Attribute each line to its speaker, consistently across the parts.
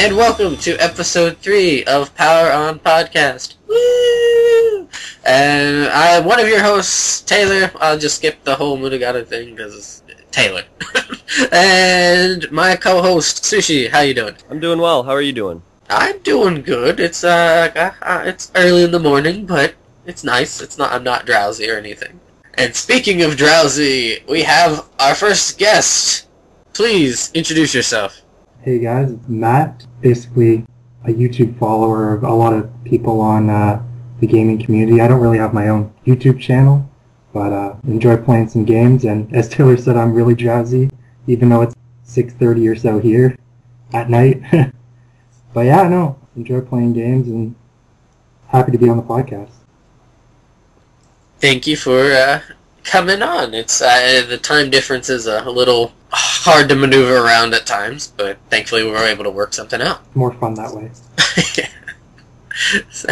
Speaker 1: and welcome to episode three of Power On Podcast. Woo! And I'm one of your hosts, Taylor. I'll just skip the whole Muragaru thing because it's Taylor. and my co-host, Sushi. How you doing?
Speaker 2: I'm doing well. How are you doing?
Speaker 1: I'm doing good. It's uh, uh, uh, it's early in the morning, but it's nice. It's not. I'm not drowsy or anything. And speaking of drowsy, we have our first guest. Please introduce yourself.
Speaker 3: Hey guys, it's Matt. Basically, a YouTube follower of a lot of people on uh, the gaming community. I don't really have my own YouTube channel, but uh, enjoy playing some games. And as Taylor said, I'm really drowsy, even though it's 6:30 or so here at night. but yeah, no, enjoy playing games and happy to be on the podcast.
Speaker 1: Thank you for uh, coming on. It's uh, the time difference is a little hard to maneuver around at times, but thankfully we were able to work something out.
Speaker 3: More fun that way.
Speaker 1: so,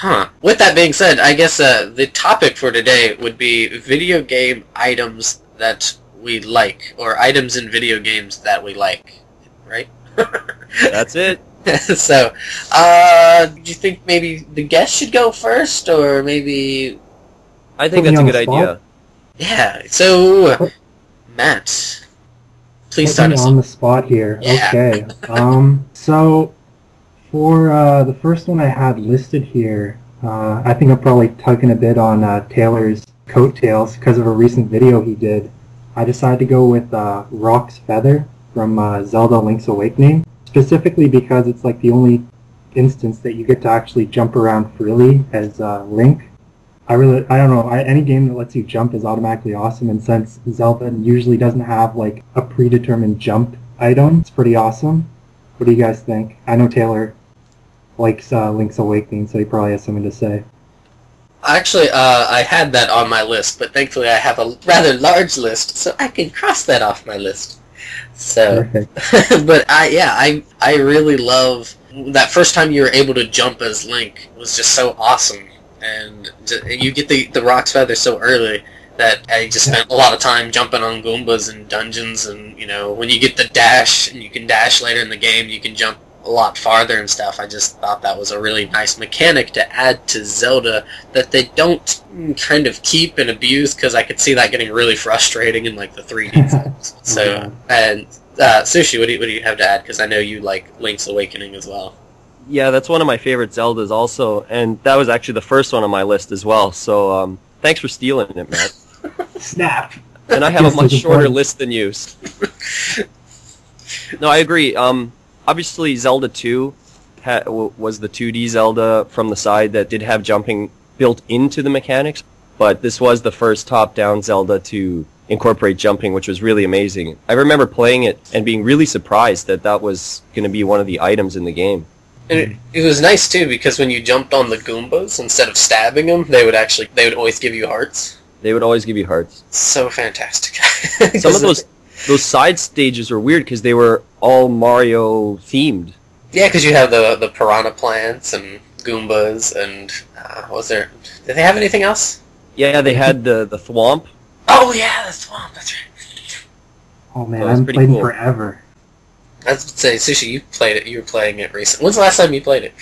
Speaker 1: huh. With that being said, I guess uh, the topic for today would be video game items that we like, or items in video games that we like, right?
Speaker 2: That's it.
Speaker 1: so, uh, do you think maybe the guest should go first, or maybe?
Speaker 2: I think that's a good
Speaker 3: spot?
Speaker 2: idea.
Speaker 1: Yeah. So, Matt, please start us.
Speaker 3: on the spot here.
Speaker 1: Yeah.
Speaker 3: Okay. um, so for uh, the first one I had listed here, uh, I think I'm probably tugging a bit on uh, Taylor's coattails because of a recent video he did. I decided to go with uh, Roc's Feather from uh, Zelda Link's Awakening, specifically because it's like the only instance that you get to actually jump around freely as uh, Link. I really, I don't know, I, any game that lets you jump is automatically awesome, and since Zelda usually doesn't have like a predetermined jump item, it's pretty awesome. What do you guys think? I know Taylor likes uh, Link's Awakening, so he probably has something to say.
Speaker 1: Actually, uh, I had that on my list, but thankfully I have a rather large list, so I can cross that off my list. So, but I yeah, I I really love that first time you were able to jump as Link was just so awesome, and you get the the Roc's Feather so early that I just spent a lot of time jumping on Goombas and dungeons, and you know when you get the dash and you can dash later in the game, you can jump a lot farther and stuff. I just thought that was a really nice mechanic to add to Zelda that they don't kind of keep and abuse because I could see that getting really frustrating in like the 3D films. So and uh, Sushi, what do you what do you have to add? Because I know you like Link's Awakening as well.
Speaker 2: Yeah, that's one of my favorite Zeldas also, and that was actually the first one on my list as well. So um, thanks for stealing it, Matt.
Speaker 3: Snap!
Speaker 2: And I have a much shorter
Speaker 3: point.
Speaker 2: list than you. no, I agree. Um, obviously, Zelda 2 ha- w- was the 2D Zelda from the side that did have jumping built into the mechanics, but this was the first top-down Zelda to incorporate jumping, which was really amazing. I remember playing it and being really surprised that that was going to be one of the items in the game.
Speaker 1: And it, it was nice too because when you jumped on the Goombas instead of stabbing them, they would actually they would always give you hearts.
Speaker 2: They would always give you hearts.
Speaker 1: So fantastic.
Speaker 2: Some of those those side stages were weird because they were all Mario themed.
Speaker 1: Yeah, because you have the the piranha plants and Goombas and uh, was there? Did they have anything else?
Speaker 2: Yeah, they had the the thwomp.
Speaker 1: Oh yeah, the thwomp. That's right.
Speaker 3: Oh man,
Speaker 2: That
Speaker 3: I haven't
Speaker 2: pretty
Speaker 3: played in
Speaker 2: cool.
Speaker 3: forever.
Speaker 1: I was going to say, Sushi, you played it. You were playing it recently. When's the last time you played it?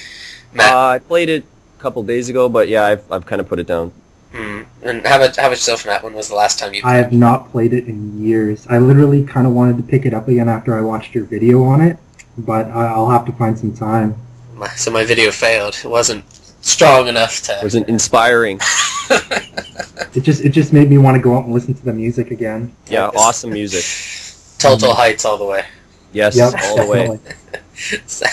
Speaker 1: Matt.
Speaker 2: Uh, I played it a couple days ago, but yeah, I've I've kind of put it down.
Speaker 1: Hmm. And how about how about yourself, Matt? When was the last time you?
Speaker 3: I have not played it in years. I literally kind of wanted to pick it up again after I watched your video on it, but I- I'll have to find some time.
Speaker 1: My, so my video failed. It wasn't strong enough to.
Speaker 2: It was an inspiring.
Speaker 3: It just it just made me want to go out and listen to the music again.
Speaker 2: Yeah, awesome music.
Speaker 1: Tal Tal Heights all the way.
Speaker 2: Yes,
Speaker 3: Yep,
Speaker 2: all the way.
Speaker 1: So,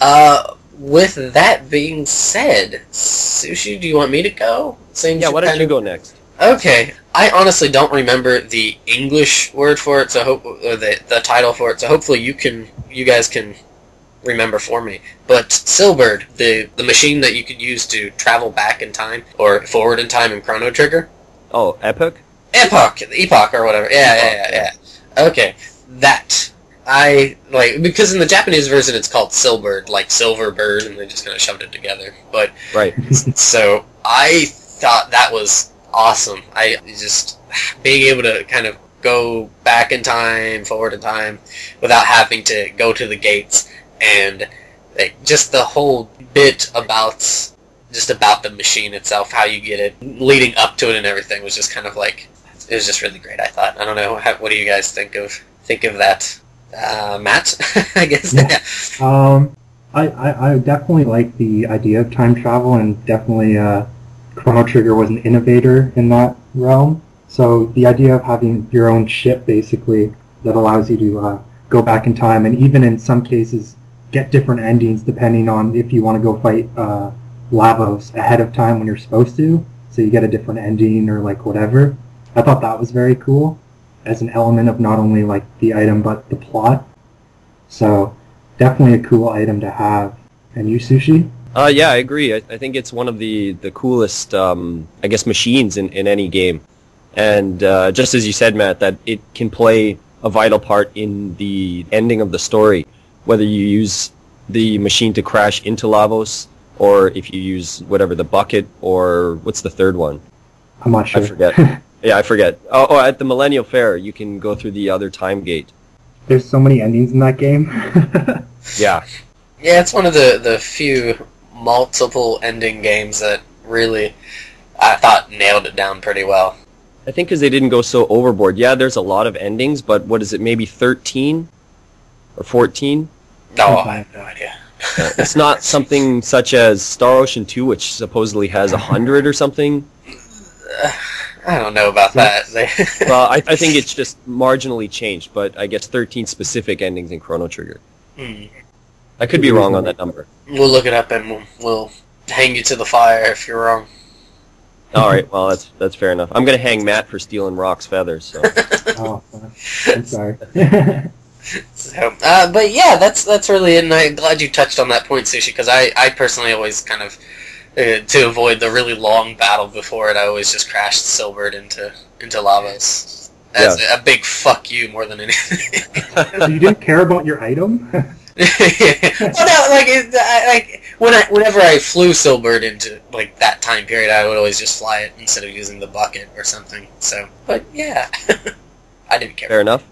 Speaker 1: uh, with that being said, Sushi, do you want me to go? Seems
Speaker 2: Yeah,
Speaker 1: you
Speaker 2: why don't you go next?
Speaker 1: Okay, I honestly don't remember the English word for it, so hope or the the title for it. So hopefully you can, you guys can remember for me. But Silbird, the the machine that you could use to travel back in time or forward in time in Chrono Trigger,
Speaker 2: Oh, Epic.
Speaker 1: Epoch, Epoch or whatever. Yeah, yeah,
Speaker 2: Epoch,
Speaker 1: yeah, yeah. Okay, that I like because in the Japanese version it's called Silbird, like silver bird, and they just kind of shoved it together. But
Speaker 2: Right.
Speaker 1: so I thought that was awesome. I just being able to kind of go back in time, forward in time, without having to go to the gates, and like, just the whole bit about just about the machine itself, how you get it, leading up to it, and everything was just kind of like it was just really great. I thought. I don't know. How, what do you guys think of think of that, uh, Matt? I guess.
Speaker 3: Yeah. Um, I, I, I definitely like the idea of time travel, and definitely uh, Chrono Trigger was an innovator in that realm. So the idea of having your own ship, basically, that allows you to uh, go back in time, and even in some cases get different endings depending on if you want to go fight uh, Lavos ahead of time when you're supposed to, so you get a different ending or like whatever. I thought that was very cool as an element of not only like the item but the plot. So definitely a cool item to have. And you, Sushi?
Speaker 2: Uh, yeah, I agree. I, I think it's one of the, the coolest, um, I guess, machines in, in any game. And uh, just as you said, Matt, that it can play a vital part in the ending of the story, whether you use the machine to crash into Lavos, or if you use whatever the bucket, or what's the third one?
Speaker 3: I'm not sure.
Speaker 2: I forget. yeah, I forget. Oh, oh, at the Millennial Fair, you can go through the other time gate.
Speaker 3: There's so many endings in that game.
Speaker 2: Yeah,
Speaker 1: Yeah, it's one of the the few multiple ending games that really I thought nailed it down pretty well.
Speaker 2: I think because they didn't go so overboard. Yeah, there's a lot of endings, but what is it? Maybe 13 or 14?
Speaker 1: No, I have no idea.
Speaker 2: Uh, it's not something such as Star Ocean 2, which supposedly has a hundred or something.
Speaker 1: I don't know about that.
Speaker 2: Well, I, I think it's just marginally changed, but I guess 13 specific endings in Chrono Trigger.
Speaker 1: Hmm.
Speaker 2: I could be wrong on that number.
Speaker 1: We'll look it up and we'll, we'll hang you to the fire if you're wrong.
Speaker 2: All right, well that's that's fair enough. I'm gonna hang Matt for stealing Roc's feathers. So
Speaker 3: oh, I'm sorry.
Speaker 1: So, uh, but yeah, that's that's really it, and I'm glad you touched on that point, Sushi, because I, I personally always kind of uh, to avoid the really long battle before it, I always just crashed Silbird into into Lavos. As a big fuck you more than anything.
Speaker 3: so you didn't care about your item?
Speaker 1: well, no, like, it, I, like when I, whenever I flew Silbird into like that time period, I would always just fly it instead of using the bucket or something. So, but yeah, I didn't care.
Speaker 2: fair enough.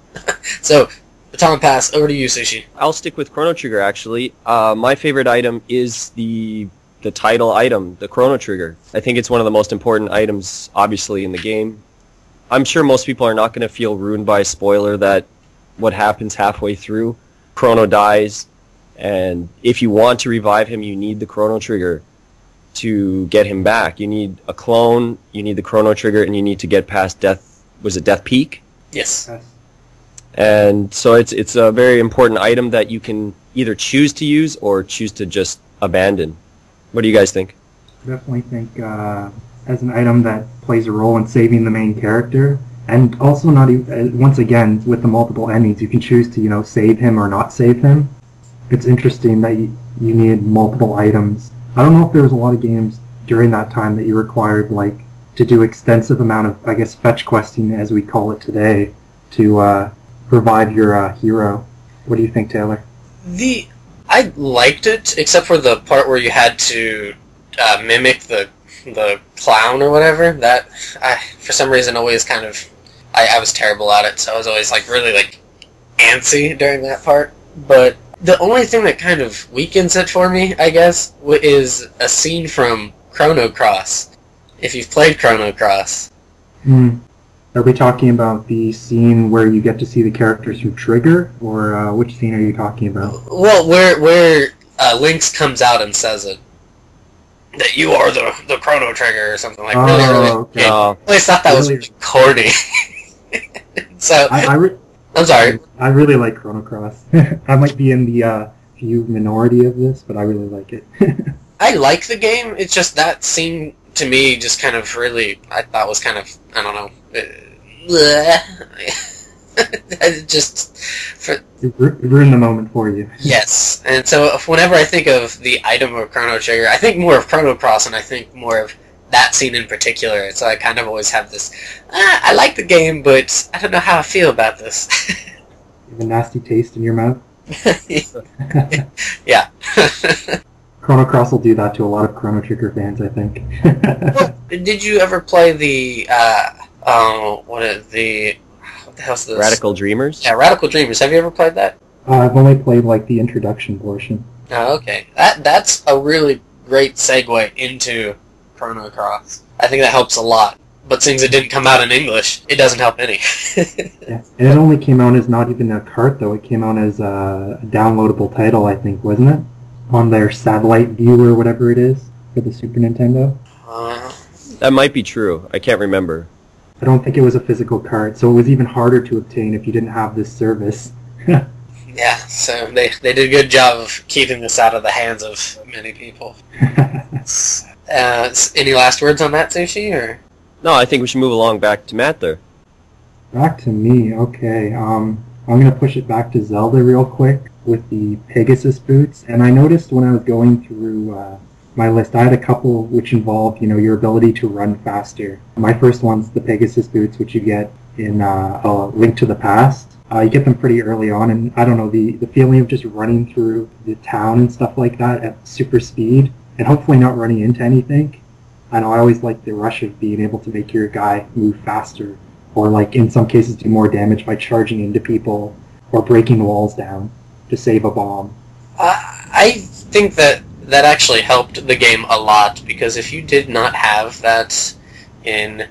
Speaker 1: So, baton pass over to you, Sushi.
Speaker 2: I'll stick with Chrono Trigger actually. Uh, my favorite item is the the title item, the Chrono Trigger. I think it's one of the most important items, obviously, in the game. I'm sure most people are not going to feel ruined by a spoiler that what happens halfway through, Chrono dies, and if you want to revive him, you need the Chrono Trigger to get him back. You need a clone, you need the Chrono Trigger, and you need to get past Death. Was it Death Peak?
Speaker 1: Yes.
Speaker 2: And so it's it's a very important item that you can either choose to use or choose to just abandon. What do you guys think?
Speaker 3: definitely think uh, as an item that plays a role in saving the main character, and also not even, once again with the multiple endings, you can choose to you know save him or not save him. It's interesting that you, you need multiple items. I don't know if there was a lot of games during that time that you required like to do extensive amount of I guess fetch questing as we call it today to uh, revive your uh, hero. What do you think, Taylor?
Speaker 1: The I liked it, except for the part where you had to uh, mimic the the clown or whatever. That I, for some reason, always kind of I, I was terrible at it, so I was always like really like antsy during that part. But the only thing that kind of weakens it for me, I guess, is a scene from Chrono Cross. If you've played Chrono Cross,
Speaker 3: Hmm. Are we talking about the scene where you get to see the characters who trigger, or uh, which scene are you talking about?
Speaker 1: Well, where where uh, Lynx comes out and says it that you are the the Chrono Trigger or something like
Speaker 3: Oh,
Speaker 1: really really.
Speaker 3: okay.
Speaker 1: I
Speaker 2: Uh,
Speaker 1: always thought that was
Speaker 3: Really?
Speaker 1: really corny. so
Speaker 3: I, I, re-
Speaker 1: I'm sorry.
Speaker 3: I really like Chrono Cross. I might be in the uh, few minority of this, but I really like it.
Speaker 1: I like the game. It's just that scene to me just kind of really I thought was kind of I don't know. just for
Speaker 3: it, ru- ruined the moment for you.
Speaker 1: Yes, and so whenever I think of the item of Chrono Trigger, I think more of Chrono Cross, and I think more of that scene in particular. So I kind of always have this. Ah, I like the game, but I don't know how I feel about this.
Speaker 3: You have a nasty taste in your mouth.
Speaker 1: yeah.
Speaker 3: Chrono Cross will do that to a lot of Chrono Trigger fans, I think.
Speaker 1: Well, Did you ever play the? Uh, oh, what is the? the hell's this?
Speaker 2: Radical Dreamers.
Speaker 1: Yeah, Radical Dreamers. Have you ever played that?
Speaker 3: Uh, I've only played like the introduction portion.
Speaker 1: Oh, okay. That that's a really great segue into Chrono Cross. I think that helps a lot. But since it didn't come out in English, it doesn't help any.
Speaker 3: Yeah. And it only came out as not even a cart though. It came out as a downloadable title, I think, wasn't it? On their Satellaview or whatever it is for the Super Nintendo.
Speaker 1: uh,
Speaker 2: That might be true. I can't remember.
Speaker 3: I don't think it was a physical card, so it was even harder to obtain if you didn't have this service.
Speaker 1: yeah, so they, they did a good job of keeping this out of the hands of many people. Uh, any last words on that, Sushi? Or
Speaker 2: No, I think we should move along back to Matt there.
Speaker 3: Back to me, okay. Um, I'm gonna push it back to Zelda real quick with the Pegasus boots. And I noticed when I was going through uh, my list, I had a couple which involved, you know, your ability to run faster. My first one's the Pegasus boots, which you get in uh, a Link to the Past. Uh, you get them pretty early on, and I don't know the the feeling of just running through the town and stuff like that at super speed, and hopefully not running into anything. I know I always like the rush of being able to make your guy move faster or like in some cases do more damage by charging into people or breaking walls down to save a bomb.
Speaker 1: I I think that that actually helped the game a lot because if you did not have that in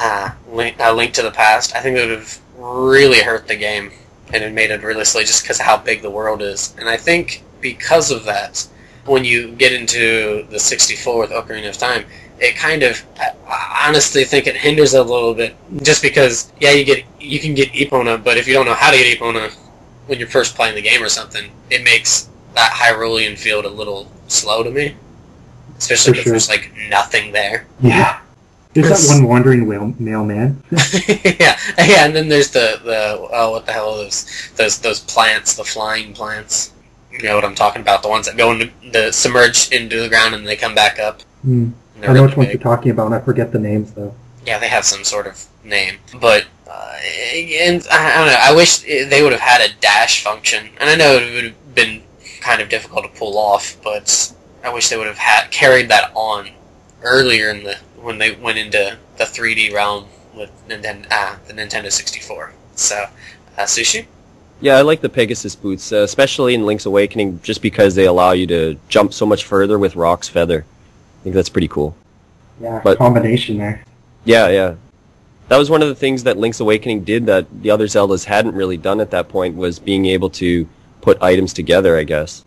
Speaker 1: uh, Link, Link to the Past, I think it would have really hurt the game and it made it really silly just because of how big the world is. And I think because of that, when you get into the 64 with Ocarina of Time, it kind of, I honestly think it hinders a little bit just because, yeah, you get you can get Epona, but if you don't know how to get Epona when you're first playing the game or something, it makes that Hyrulean field a little slow to me. Especially because
Speaker 3: sure.
Speaker 1: there's like nothing there.
Speaker 3: Yeah. There's that one wandering whale, mailman.
Speaker 1: yeah, yeah, and then there's the the oh, what the hell are those those those plants, the flying plants. You know what I'm talking about? The ones that go into the submerge into the ground and they come back up. They're
Speaker 3: I know
Speaker 1: really
Speaker 3: which ones you're talking about, and I forget the names though.
Speaker 1: Yeah, they have some sort of name, but uh, and I, I don't know. I wish they would have had a dash function, and I know it would have been kind of difficult to pull off, but I wish they would have had carried that on earlier in the when they went into the 3D realm with Nintendo, ah, the Nintendo 64. So, uh, sushi.
Speaker 2: Yeah, I like the Pegasus boots, uh, especially in Link's Awakening, just because they allow you to jump so much further with Roc's Feather. I think that's pretty cool.
Speaker 3: Yeah,
Speaker 2: But-
Speaker 3: combination there.
Speaker 2: Yeah, yeah. That was one of the things that Link's Awakening did that the other Zeldas hadn't really done at that point was being able to put items together, I guess.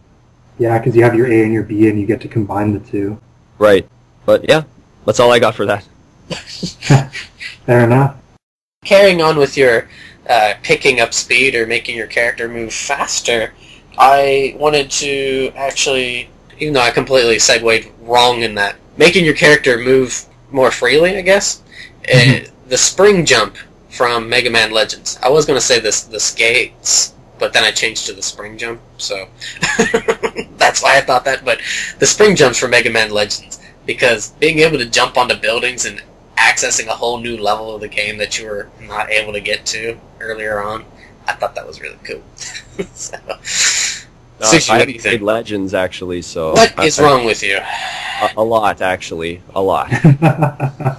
Speaker 3: Yeah, because you have your A and your B, and you get to combine the two.
Speaker 2: Right. But yeah, that's all I got for that.
Speaker 3: Fair enough.
Speaker 1: Carrying on with your uh, picking up speed or making your character move faster, I wanted to actually, even though I completely segued wrong in that, making your character move more freely, I guess. Uh, the spring jump from Mega Man Legends. I was going to say this the skates, but then I changed to the spring jump, so that's why I thought that. But the spring jumps for Mega Man Legends, because being able to jump onto buildings and accessing a whole new level of the game that you were not able to get to earlier on, I thought that was really cool. so,
Speaker 2: Uh,
Speaker 1: Sushi,
Speaker 2: I
Speaker 1: what do
Speaker 2: haven't
Speaker 1: you
Speaker 2: played? Legends actually, so
Speaker 1: What
Speaker 2: I-
Speaker 1: is
Speaker 2: I-
Speaker 1: wrong with you?
Speaker 2: A, a lot, actually, a lot.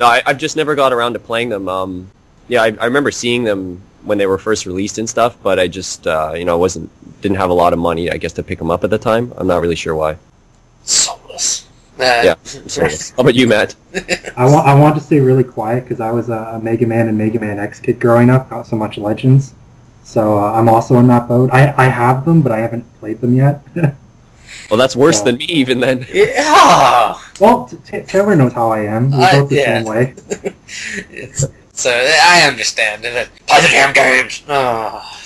Speaker 2: No, I, I've just never got around to playing them. Um, yeah, I, I remember seeing them when they were first released and stuff, but I just, uh, you know, I wasn't didn't have a lot of money, I guess, to pick them up at the time. I'm not really sure why.
Speaker 1: Soulless. Uh,
Speaker 2: Yeah, So, how about you, Matt?
Speaker 3: I want I want to stay really quiet because I was a, a Mega Man and Mega Man X kid growing up, not so much Legends. So uh, I'm also in that boat. I, I have them, but I haven't played them yet.
Speaker 2: Well, that's worse
Speaker 3: Yeah.
Speaker 2: than me, even then.
Speaker 1: Yeah.
Speaker 3: well, t- t- Taylor knows how I am. We're both the
Speaker 1: yeah.
Speaker 3: same way.
Speaker 1: It's, so I understand. Play the damn games. Ah, oh.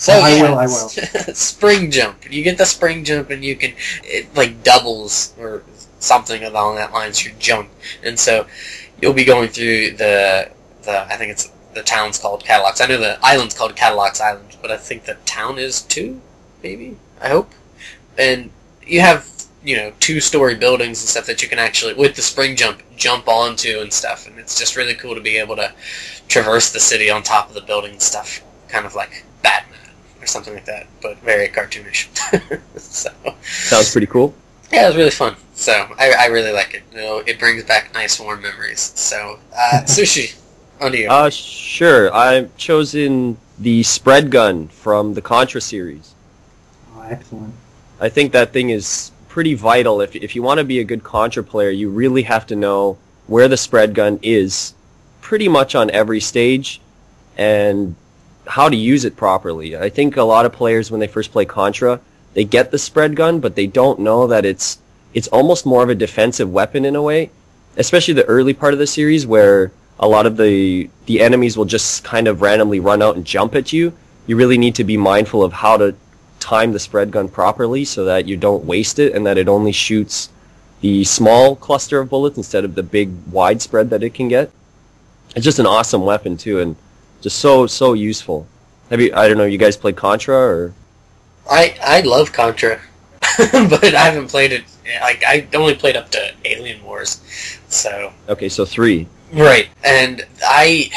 Speaker 1: So
Speaker 3: I
Speaker 1: yeah,
Speaker 3: will, I will.
Speaker 1: spring jump. You get the spring jump, and you can it like doubles or something along that lines your jump, and so you'll be going through the the I think it's the town's called Kattelox. I know the island's called Kattelox Island, but I think the town is too. Maybe I hope, and you have you know two story buildings and stuff that you can actually with the spring jump jump onto and stuff and it's just really cool to be able to traverse the city on top of the building and stuff kind of like batman or something like that but very cartoonish so
Speaker 2: Sounds pretty cool.
Speaker 1: yeah it was really fun so i, I really like it you know it brings back nice warm memories so uh, sushi On to you.
Speaker 2: Uh, sure. I've chosen the spread gun from the Contra series.
Speaker 3: Oh, excellent.
Speaker 2: I think that thing is pretty vital. If if you want to be a good Contra player, you really have to know where the spread gun is, pretty much on every stage, and how to use it properly. I think a lot of players when they first play Contra, they get the spread gun, but they don't know that it's it's almost more of a defensive weapon in a way, especially the early part of the series where a lot of the the enemies will just kind of randomly run out and jump at you. You really need to be mindful of how to time the spread gun properly so that you don't waste it and that it only shoots the small cluster of bullets instead of the big wide spread that it can get. It's just an awesome weapon too and just so so useful. Have you I don't know, you guys played Contra or
Speaker 1: I I love Contra, but I haven't played it. Like I only played up to Alien Wars, so
Speaker 2: Okay, so 3.
Speaker 1: right. And I,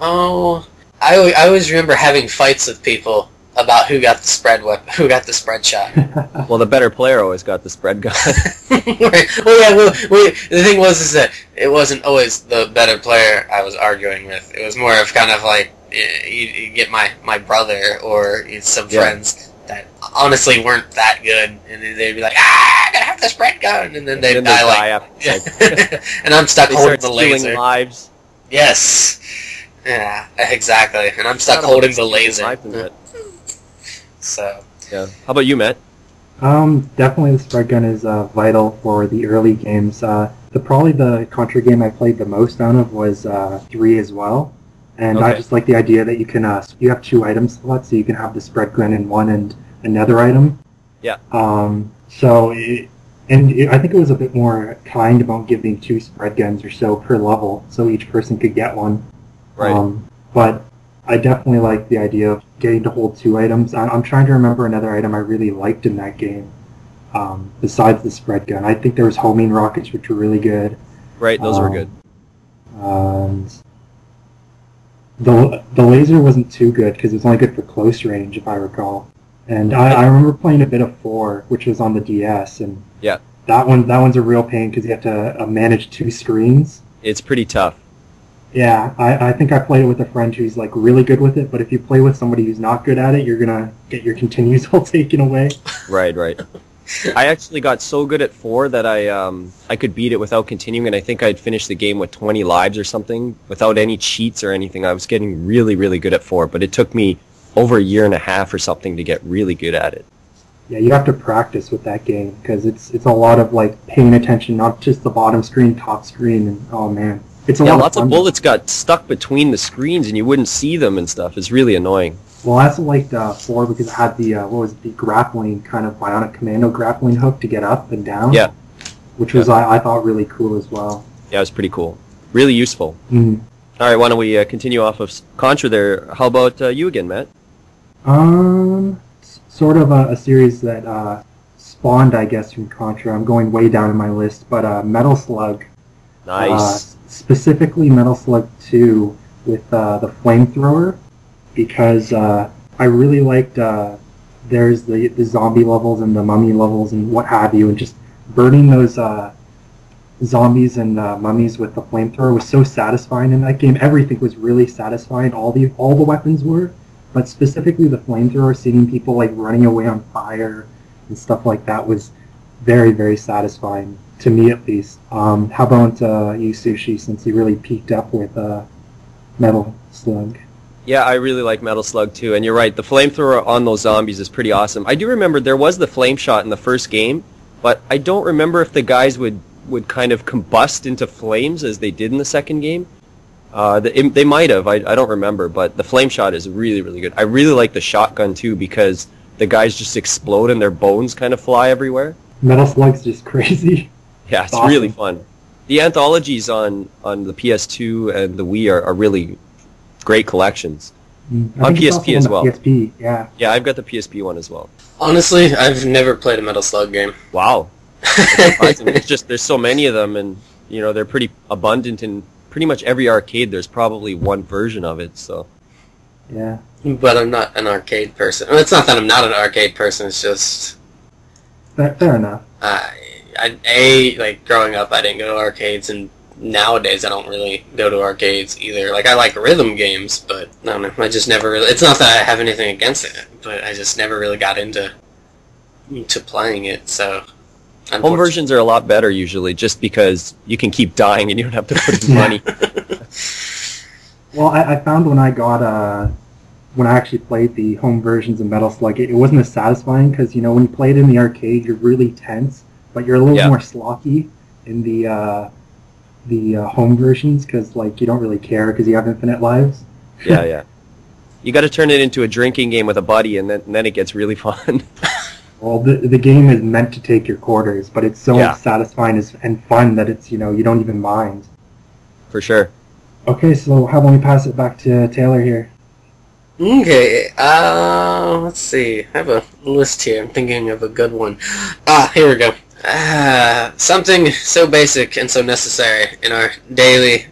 Speaker 1: oh, I I always remember having fights with people about who got the spread weapon, who got the spread shot.
Speaker 2: Well, the better player always got the spread gun.
Speaker 1: right. Well, yeah. Well, well, the thing was is that it wasn't always the better player I was arguing with. It was more of kind of like you, you get my my brother or some
Speaker 2: Yeah.
Speaker 1: friends that honestly weren't that good, and they'd be like, ah, I gotta have the spread gun, and then they'd
Speaker 2: And then
Speaker 1: die
Speaker 2: they
Speaker 1: like.
Speaker 2: die after
Speaker 1: and I'm stuck
Speaker 2: they
Speaker 1: holding
Speaker 2: start
Speaker 1: the laser.
Speaker 2: lives.
Speaker 1: Yes. Yeah, exactly. And I'm stuck holding the
Speaker 2: stealing
Speaker 1: laser.
Speaker 2: Lives in that.
Speaker 1: So.
Speaker 2: Yeah. How about you, Matt?
Speaker 3: Um, definitely the spread gun is uh, vital for the early games. Uh, the probably the Contra game I played the most out of was uh, three as well, and I just like the idea that you can uh, you have two item slots, so you can have the spread gun in one and another item.
Speaker 2: Yeah.
Speaker 3: Um, so it, and it, I think it was a bit more kind about giving two spread guns or so per level, so each person could get one.
Speaker 2: Right.
Speaker 3: Um, but I definitely like the idea of getting to hold two items. I, I'm trying to remember another item I really liked in that game. Um, besides the spread gun, I think there was homing rockets, which were really good.
Speaker 2: right. Those were
Speaker 3: um,
Speaker 2: good.
Speaker 3: And the the laser wasn't too good because it was only good for close range, if I recall. And I, I remember playing a bit of four, which was on the DS, and
Speaker 2: Yeah.
Speaker 3: that one that one's a real pain because you have to uh, manage two screens.
Speaker 2: It's pretty tough.
Speaker 3: Yeah, I, I think I played it with a friend who's like really good with it, but if you play with somebody who's not good at it, you're gonna get your continues all taken away.
Speaker 2: Right. Right. I actually got so good at four that I um I could beat it without continuing, and I think I'd finish the game with 20 lives or something without any cheats or anything. I was getting really really good at four, but it took me over a year and a half or something to get really good at it.
Speaker 3: Yeah, you have to practice with that game because it's it's a lot of like paying attention, not just the bottom screen, top screen, and oh man, it's a
Speaker 2: Yeah,
Speaker 3: lot
Speaker 2: lots
Speaker 3: of
Speaker 2: of bullets got stuck between the screens, and you wouldn't see them and stuff. It's really annoying.
Speaker 3: Well, I also liked uh, four because it had the uh, what was it, the grappling kind of bionic commando grappling hook to get up and down.
Speaker 2: Yeah.
Speaker 3: which was I, I thought really cool as well.
Speaker 2: Yeah, it was pretty cool. Really useful.
Speaker 3: Mm.
Speaker 2: All right, why don't we uh, continue off of Contra there? How about uh, you again, Matt?
Speaker 3: Um, sort of a, a series that uh, spawned, I guess, from Contra. I'm going way down in my list, but uh, Metal Slug. Uh,
Speaker 2: Nice.
Speaker 3: specifically Metal Slug 2 with uh, the flamethrower because uh, I really liked uh, there's the, the zombie levels and the mummy levels and what have you and just burning those uh, zombies and uh, mummies with the flamethrower was so satisfying in that game. Everything was really satisfying. All the all the weapons were, but specifically the flamethrower, seeing people like running away on fire and stuff like that was very very satisfying to me at least. Um, how about uh, you, Sushi, since you really peaked up with uh, Metal Slug?
Speaker 2: Yeah, I really like Metal Slug too, and you're right. The flamethrower on those zombies is pretty awesome. I do remember there was the flame shot in the first game, but I don't remember if the guys would would kind of combust into flames as they did in the second game. Uh, the, it- they might have. I, I don't remember, but the flame shot is really really good. I really like the shotgun too because the guys just explode and their bones kind of fly everywhere.
Speaker 3: Metal Slug's just crazy.
Speaker 2: Yeah, it's
Speaker 3: Awesome.
Speaker 2: really fun. The anthologies on on the PS2 and the Wii are, are really great collections.
Speaker 3: Mm,
Speaker 2: On PSP
Speaker 3: also
Speaker 2: as well.
Speaker 3: PSP, yeah.
Speaker 2: Yeah, I've got the PSP one as well.
Speaker 1: Honestly, I've never played a Metal Slug game.
Speaker 2: Wow. It's just there's so many of them, and you know they're pretty abundant in pretty much every arcade. There's probably one version of it. So
Speaker 3: Yeah.
Speaker 1: but I'm not an arcade person. Well, It's not that I'm not an arcade person. It's just
Speaker 3: Fair, fair enough.
Speaker 1: I, I, a like growing up, I didn't go to arcades, and nowadays I don't really go to arcades either. Like I like rhythm games, but I don't know. I just never really. It's not that I have anything against it, but I just never really got into to playing it. So
Speaker 2: Home versions are a lot better usually, just because you can keep dying and you don't have to put in money.
Speaker 3: Well, I, I found when I got uh, when I actually played the home versions of Metal Slug, it, it wasn't as satisfying because you know when you play it in the arcade, you're really tense, but you're a little
Speaker 2: Yeah.
Speaker 3: more sloppy in the uh, the uh, home versions because like you don't really care because you have infinite lives.
Speaker 2: yeah, yeah. You got to turn it into a drinking game with a buddy, and then and then it gets really fun.
Speaker 3: Well, the the game is meant to take your quarters, but it's so
Speaker 2: Yeah.
Speaker 3: satisfying as- and fun that it's you know you don't even mind.
Speaker 2: For sure.
Speaker 3: Okay, so how about we pass it back to Taylor here?
Speaker 1: Okay, uh, let's see. I have a list here. I'm thinking of a good one. Ah, here we go. Ah, something so basic and so necessary in our daily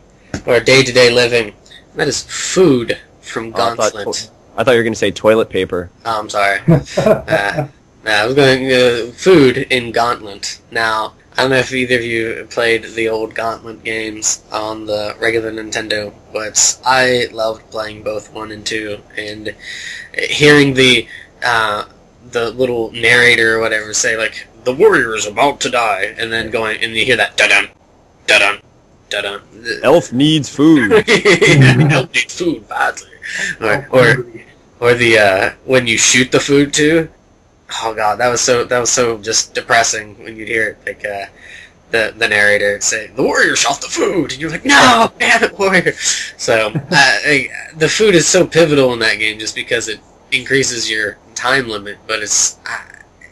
Speaker 1: or day-to-day living. That is food from
Speaker 2: Oh, I thought-
Speaker 1: Gauntlet.
Speaker 2: I thought you were going to say toilet paper.
Speaker 1: Oh, I'm sorry. Uh, nah, I was going uh, food in Gauntlet. Now, I don't know if either of you played the old Gauntlet games on the regular Nintendo, but I loved playing both one and two, and hearing the uh, the little narrator or whatever say like the warrior is about to die, and then going and you hear that da dun da dun da dun.
Speaker 2: Elf needs food.
Speaker 1: Elf needs food badly, or, or or the uh, when you shoot the food too. Oh god, that was so that was so just depressing when you'd hear it like uh, the the narrator say the warrior shot the food, and you're like, no, damn it, warrior. So uh, I, the food is so pivotal in that game just because it increases your time limit, but it's uh,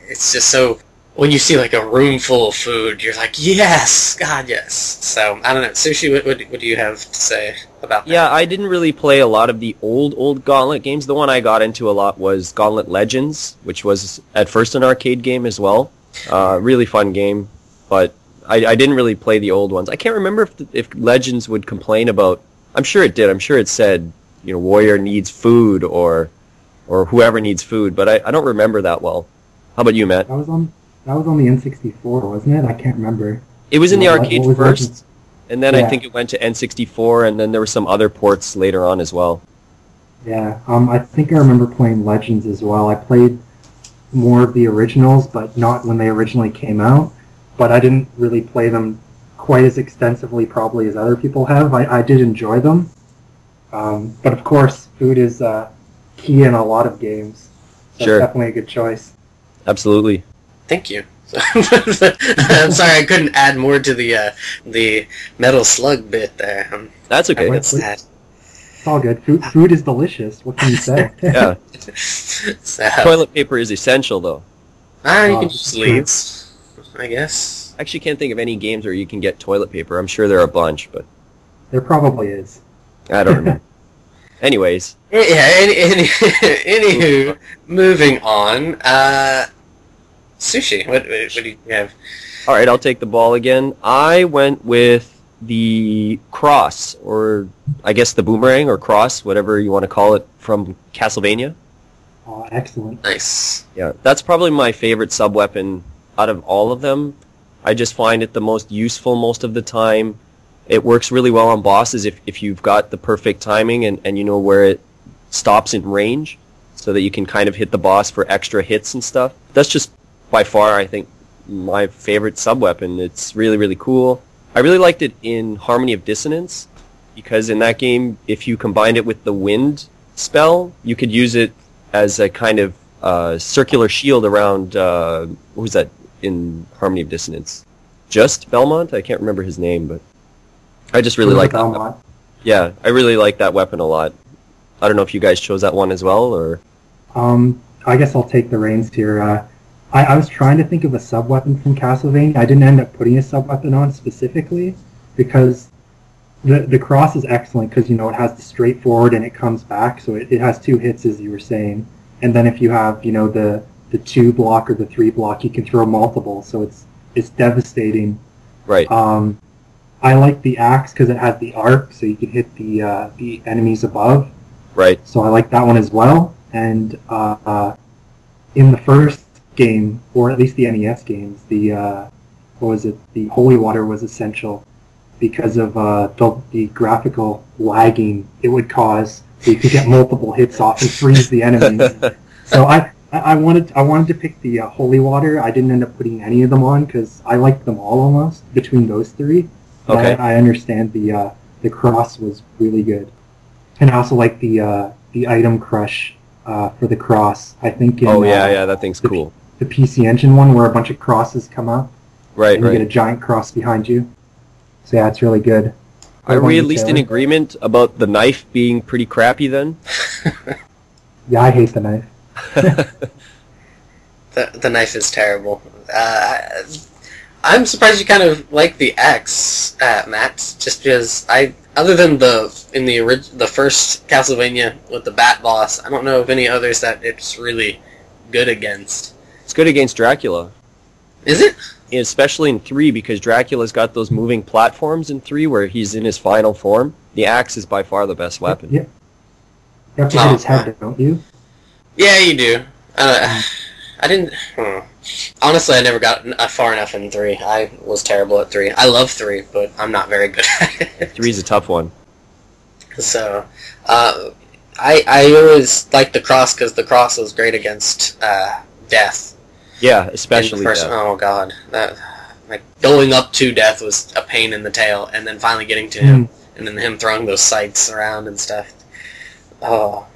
Speaker 1: it's just so. When you see like a room full of food, you're like, yes, God, yes. So I don't know, sushi. What, what, what do you have to say about that?
Speaker 2: Yeah, I didn't really play a lot of the old, old Gauntlet games. The one I got into a lot was Gauntlet Legends, which was at first an arcade game as well. Uh, really fun game, but I, I didn't really play the old ones. I can't remember if, if Legends would complain about. I'm sure it did. I'm sure it said, you know, Warrior needs food or or whoever needs food, but I, I don't remember that well. How about you, Matt?
Speaker 3: That was on that was on the N64, wasn't it? I can't remember.
Speaker 2: It was in the
Speaker 3: What- what
Speaker 2: arcade
Speaker 3: was
Speaker 2: first, and then I think it went to N64, and then there were some other ports later on as well.
Speaker 3: Yeah, um, I think I remember playing Legends as well. I played more of the originals, but not when they originally came out. But I didn't really play them quite as extensively, probably as other people have. I, I did enjoy them, um, but of course, food is uh, key in a lot of games. So
Speaker 2: Sure.
Speaker 3: it's definitely a good choice.
Speaker 2: Absolutely.
Speaker 1: Thank you. I'm sorry I couldn't add more to the uh, the metal slug bit there. Um,
Speaker 2: That's okay.
Speaker 3: Wait,
Speaker 1: that's sad.
Speaker 3: It's all good. Food, food is delicious. What can you say?
Speaker 2: Yeah.
Speaker 1: sad.
Speaker 2: Toilet paper is essential, though.
Speaker 1: Ah, you
Speaker 3: Oh,
Speaker 1: can use
Speaker 3: true.
Speaker 1: leaves, I guess.
Speaker 2: I actually can't think of any games where you can get toilet paper. I'm sure there are a bunch, but
Speaker 3: there probably is.
Speaker 2: I don't remember. Anyways,
Speaker 1: Yeah. Any, any, anywho, moving on. Uh, sushi. What, what, what do you have?
Speaker 2: all right, I'll take the ball again. I went with the cross, or I guess the boomerang or cross, whatever you want to call it, from Castlevania.
Speaker 3: Oh, excellent.
Speaker 1: Nice.
Speaker 2: Yeah, that's probably my favorite sub weapon out of all of them. I just find it the most useful most of the time. It works really well on bosses if, if you've got the perfect timing and, and you know where it stops in range so that you can kind of hit the boss for extra hits and stuff. That's just by far, I think, my favorite sub weapon. It's really, really cool. I really liked it in Harmony of Dissonance because in that game, if you combined it with the wind spell, you could use it as a kind of uh, circular shield around uh, what was that in Harmony of Dissonance? Juste Belmont? I can't remember his name, but I just really like that.
Speaker 3: Belmont.
Speaker 2: Yeah, I really like that weapon a lot. I don't know if you guys chose that one as well, or
Speaker 3: Um, I guess I'll take the reins here. Uh, I, I was trying to think of a sub weapon from Castlevania. I didn't end up putting a sub weapon on specifically because the the cross is excellent because you know it has the straightforward and it comes back, so it, it has two hits as you were saying. And then if you have you know the the two block or the three block, you can throw multiple, so it's it's devastating.
Speaker 2: right?
Speaker 3: Um, I like the axe because it has the arc, so you can hit the uh, the enemies above.
Speaker 2: right.
Speaker 3: So I like that one as well. And uh, uh, in the first game, or at least the NES games, the uh, what was it? The holy water was essential because of uh, the, the graphical lagging it would cause. So you could get multiple hits off and freeze the enemies. so I, I wanted I wanted to pick the uh, holy water. I didn't end up putting any of them on because I liked them all almost between those three. But
Speaker 2: Okay.
Speaker 3: I, I understand the uh, the cross was really good, and I also like the uh, the item crash uh, for the cross. I think in,
Speaker 2: oh yeah,
Speaker 3: uh,
Speaker 2: yeah, that thing's
Speaker 3: the-
Speaker 2: cool.
Speaker 3: The PC Engine one where a bunch of crosses come up
Speaker 2: Right,
Speaker 3: and you get a giant cross behind you. So yeah, it's really good.
Speaker 2: Are we at least
Speaker 3: you,
Speaker 2: in agreement about the knife being pretty crappy then?
Speaker 3: Yeah, I hate the knife.
Speaker 1: The, the knife is terrible. Uh, I, I'm surprised you kind of like the axe, uh, Matt. Just because I, other than the in the orig- the first Castlevania with the Bat Boss, I don't know of any others that it's really good against.
Speaker 2: It's good against Dracula.
Speaker 1: Is it?
Speaker 2: especially in three because Dracula's got those moving platforms in three where he's in his final form. The axe is by far the best weapon.
Speaker 3: Yeah. You have to
Speaker 1: Oh,
Speaker 3: hit his head, don't you?
Speaker 1: Yeah, you do. Uh, I didn't. Hmm. Honestly, I never got uh, far enough in three. I was terrible at three. I love three, but I'm not very good at it.
Speaker 2: Three's a tough one.
Speaker 1: So, uh, I I always liked the cross because the cross was great against uh, death.
Speaker 2: Yeah, especially
Speaker 1: first-. Oh god, that like going up to death was a pain in the tail, and then finally getting to him, and then him throwing those sights around and stuff. Oh,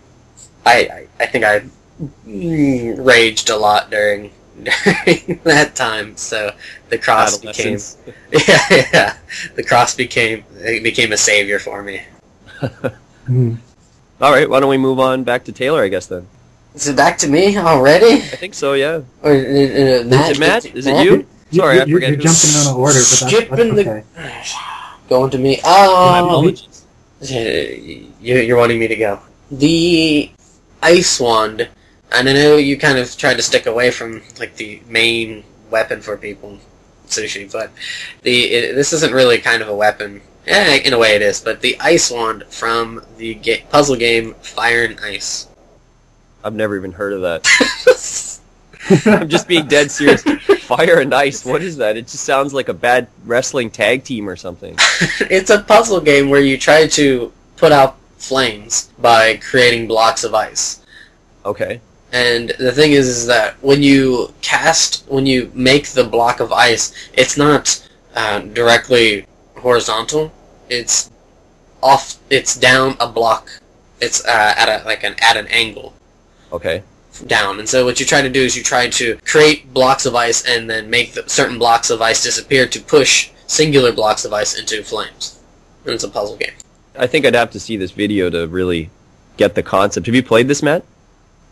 Speaker 1: I I, I think I mm, raged a lot during during that time. So the cross became yeah yeah the cross became it became a savior for me.
Speaker 3: Mm.
Speaker 2: All right, why don't we move on back to Taylor? I guess then.
Speaker 1: Is it back to me already?
Speaker 2: I think so. Yeah.
Speaker 1: Or uh, uh, Matt?
Speaker 2: Is it Matt? Is it
Speaker 1: Matt?
Speaker 2: you? Sorry, I
Speaker 3: you're,
Speaker 2: forget
Speaker 3: You're jumping on an order, but that's,
Speaker 1: Skipping
Speaker 3: that's
Speaker 1: the- Going to me. Oh,
Speaker 2: apologies.
Speaker 1: you- you're wanting me to go. The ice wand, and I know you kind of tried to stick away from like the main weapon for people, sushi, but the it, this isn't really kind of a weapon. Eh, in a way it is, but the ice wand from the ga- puzzle game Fire and Ice.
Speaker 2: I've never even heard of that. I'm just being dead serious. Fire and ice. What is that? It just sounds like a bad wrestling tag team or something.
Speaker 1: it's a puzzle game where you try to put out flames by creating blocks of ice.
Speaker 2: Okay.
Speaker 1: And the thing is, is that when you cast, when you make the block of ice, it's not uh, directly horizontal. It's off. It's down a block. It's uh, at a like an at an angle
Speaker 2: Okay.
Speaker 1: down. And so what you try to do is you try to create blocks of ice and then make the, certain blocks of ice disappear to push singular blocks of ice into flames. And it's a puzzle game.
Speaker 2: I think I'd have to see this video to really get the concept. Have you played this, Matt?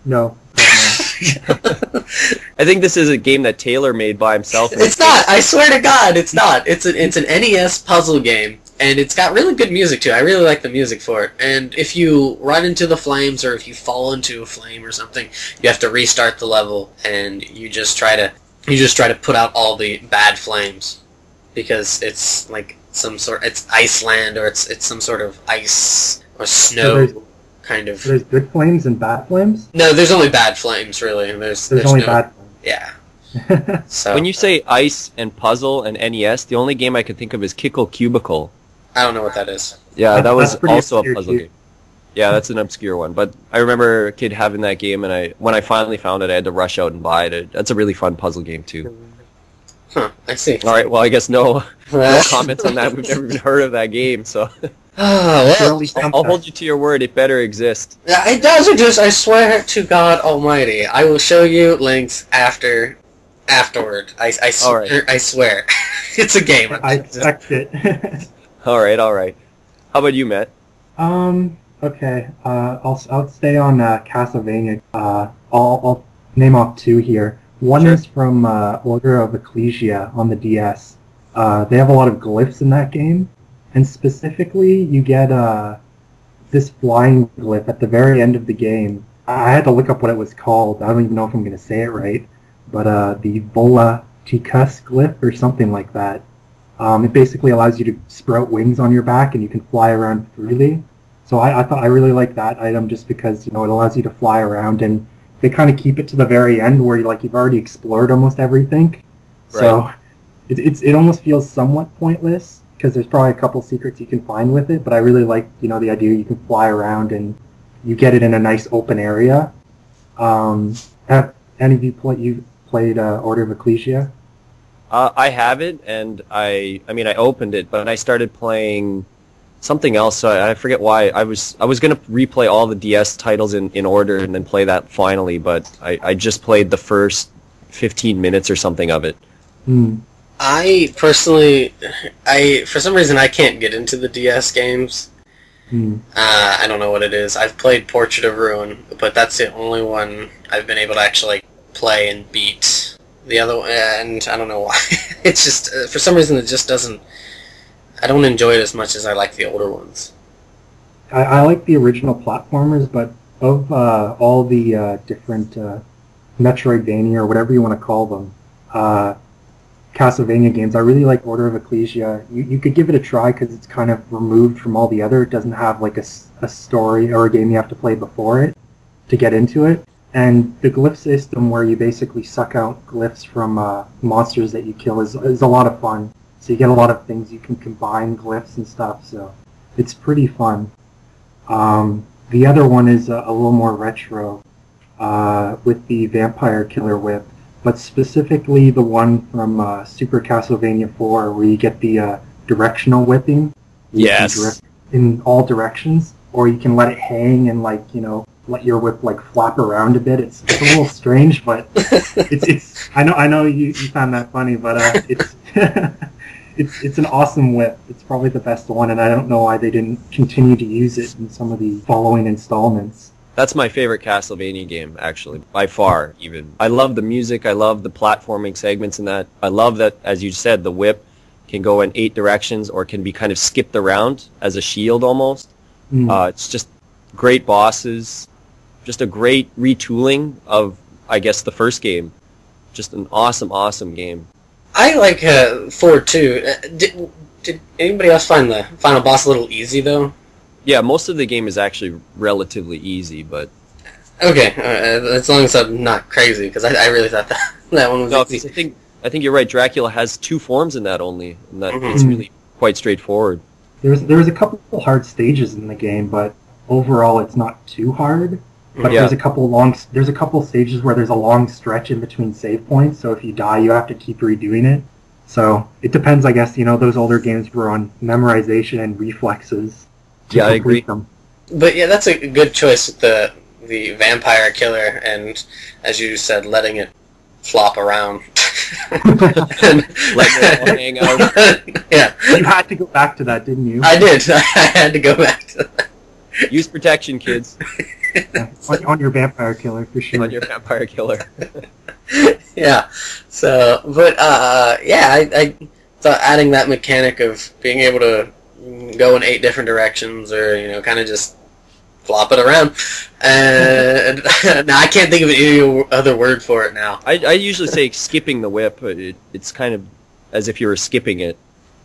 Speaker 3: No.
Speaker 2: I think this is a game that Taylor made by himself.
Speaker 1: It's not. I swear to God, it's not. It's an it's an NES puzzle game, and it's got really good music too. I really like the music for it. And if you run into the flames, or if you fall into a flame or something, you have to restart the level, and you just try to you just try to put out all the bad flames, because it's like some sort. It's Iceland, or it's it's some sort of ice or
Speaker 3: there's-
Speaker 1: snow kind of.
Speaker 3: There's good flames and bad flames?
Speaker 1: No, there's only bad flames really. There's
Speaker 3: There's,
Speaker 1: there's,
Speaker 3: only
Speaker 1: no,
Speaker 3: bad
Speaker 1: Yeah. So
Speaker 2: When you say ice and puzzle and NES, the only game I can think of is Kickle Cubicle.
Speaker 1: I don't know what that is.
Speaker 2: Yeah,
Speaker 3: That-
Speaker 2: that was also a puzzle
Speaker 3: too.
Speaker 2: game. Yeah, that's an obscure one. But I remember a kid having that game, and I when I finally found it, I had to rush out and buy it. That's a really fun puzzle game too.
Speaker 1: Huh, I see.
Speaker 2: All right, well, I guess no, no comments on that. We've never even heard of that game, so
Speaker 1: Oh, well,
Speaker 2: I'll. I'll hold you to your word. It better exist.
Speaker 1: Yeah, it does exist. I swear to God Almighty. I will show you links after, afterward. I, I, swear,
Speaker 2: All right.
Speaker 1: I swear. it's a game.
Speaker 3: I expect it.
Speaker 2: All right, all right. How about you, Matt?
Speaker 3: um. Okay. Uh. I'll I'll stay on uh, Castlevania. Uh. I'll I'll name off two here. One
Speaker 2: Sure.
Speaker 3: is from uh, Order of Ecclesia on the DS. Uh. They have a lot of glyphs in that game, and specifically, you get uh this flying glyph at the very end of the game. I had to look up what it was called. I don't even know if I'm going to say it right, but uh, the Vola Ticus glyph or something like that. Um, it basically allows you to sprout wings on your back and you can fly around freely. So I, I thought I really like that item just because you know it allows you to fly around and they kind of keep it to the very end where you like you've already explored almost everything. So it, it's it almost feels somewhat pointless, because there's probably a couple secrets you can find with it. But I really like you know the idea you can fly around and you get it in a nice open area. Um, have any of you play you played uh, Order of Ecclesia?
Speaker 2: Uh, I have it, and I I mean I opened it, but I started playing something else. So I, I forget why. I was I was gonna replay all the DS titles in, in order and then play that finally, but I, I just played the first 15 minutes or something of it.
Speaker 3: Hmm.
Speaker 1: I personally, I for some reason I can't get into the DS games.
Speaker 3: Hmm.
Speaker 1: Uh, I don't know what it is. I've played Portrait of Ruin, but that's the only one I've been able to actually play and beat. The other, one- and I don't know why. it's just uh, for some reason it just doesn't. I don't enjoy it as much as I like the older ones.
Speaker 3: I, I like the original platformers, but of uh, all the uh, different uh, Metroidvania or whatever you want to call them, uh, Castlevania games, I really like Order of Ecclesia. You, you could give it a try because it's kind of removed from all the other. It doesn't have like a, a story or a game you have to play before it to get into it. And the glyph system where you basically suck out glyphs from uh, monsters that you kill is, is a lot of fun. So you get a lot of things you can combine glyphs and stuff. So it's pretty fun. Um, the other one is a, a little more retro uh, with the Vampire Killer Whip, but specifically the one from uh, Super Castlevania 4 where you get the uh, directional whipping.
Speaker 2: Yes.
Speaker 3: direct in all directions, or you can let it hang and like you know let your whip like flap around a bit. It's, it's a little strange, but it's it's. I know I know you, you found that funny, but uh, it's it's it's an awesome whip. It's probably the best one, and I don't know why they didn't continue to use it in some of the following installments.
Speaker 2: That's my favorite Castlevania game, actually, by far. Even I love the music. I love the platforming segments in that. I love that, as you said, the whip can go in eight directions or can be kind of skipped around as a shield almost.
Speaker 3: Mm.
Speaker 2: Uh, it's just great bosses, just a great retooling of, I guess, the first game. Just an awesome, awesome game.
Speaker 1: I like uh, four too. Uh, did, did anybody else find the final boss a little easy though?
Speaker 2: Yeah, most of the game is actually relatively easy, but
Speaker 1: Okay, uh, as long as I'm not crazy, because I, I really thought that that one was
Speaker 2: no, 'cause
Speaker 1: easy.
Speaker 2: I think I think you're right. Dracula has two forms in that only, and that
Speaker 1: Mhm.
Speaker 2: it's really quite straightforward.
Speaker 3: There's there's a couple hard stages in the game, but overall it's not too hard. But
Speaker 2: Yeah.
Speaker 3: there's a couple long there's a couple stages where there's a long stretch in between save points. So if you die, you have to keep redoing it. So it depends, I guess. You know, those older games were on memorization and reflexes. to
Speaker 2: Yeah, I
Speaker 3: complete
Speaker 2: agree.
Speaker 3: Them.
Speaker 1: But yeah, that's a good choice the the vampire killer, and as you said, letting it flop around.
Speaker 2: Letting it hang out.
Speaker 1: yeah,
Speaker 3: you had to go back to that, didn't you?
Speaker 1: I did. I had to go back to that.
Speaker 2: Use protection, kids,
Speaker 3: Yeah, on, on your vampire killer for sure.
Speaker 2: on your vampire killer.
Speaker 1: yeah. So, but uh, yeah, I, I thought adding that mechanic of being able to go in eight different directions, or you know, kind of just flop it around. And now I can't think of any other word for it now.
Speaker 2: I, I usually say skipping the whip. It, it's kind of as if you were skipping it.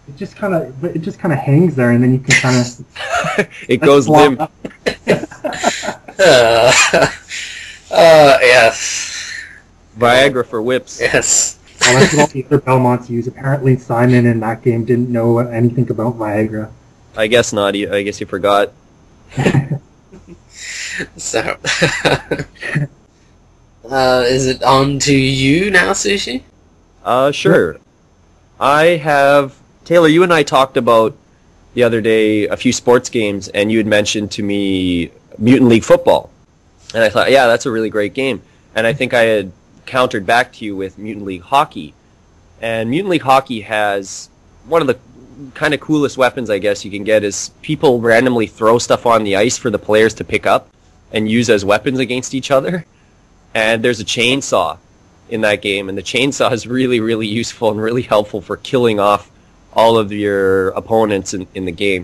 Speaker 3: It just kind of, but it just kind of hangs there, and then you can kind of.
Speaker 2: it goes limp.
Speaker 1: Uh, uh, yes,
Speaker 2: Viagra for whips.
Speaker 1: yes.
Speaker 3: Well, that's what all the other Belmonts use. Apparently, Simon in that game didn't know anything about Viagra.
Speaker 2: I guess not. You- I guess you forgot.
Speaker 1: So, uh, is it on to you now, Sushi?
Speaker 2: Uh, sure. I have Taylor. You and I talked about the other day a few sports games, and you had mentioned to me Mutant League Football, and I thought, yeah, that's a really great game. And I think I had countered back to you with Mutant League Hockey, and Mutant League Hockey has one of the kind of coolest weapons I guess you can get is people randomly throw stuff on the ice for the players to pick up and use as weapons against each other. And there's a chainsaw in that game, and the chainsaw is really, really useful and really helpful for killing off all of your opponents in, in the game.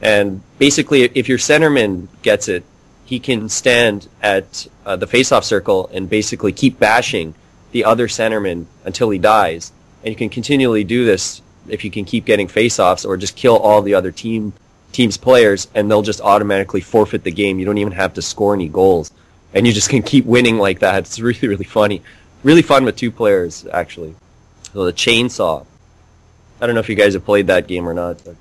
Speaker 2: And basically, if your centerman gets it, he can stand at uh, the face-off circle and basically keep bashing the other centerman until he dies. And you can continually do this if you can keep getting face-offs or just kill all the other team team's players, and they'll just automatically forfeit the game. You don't even have to score any goals, and you just can keep winning like that. It's really, really funny. Really fun with two players, actually. So the chainsaw. I don't know if you guys have played that game or not. But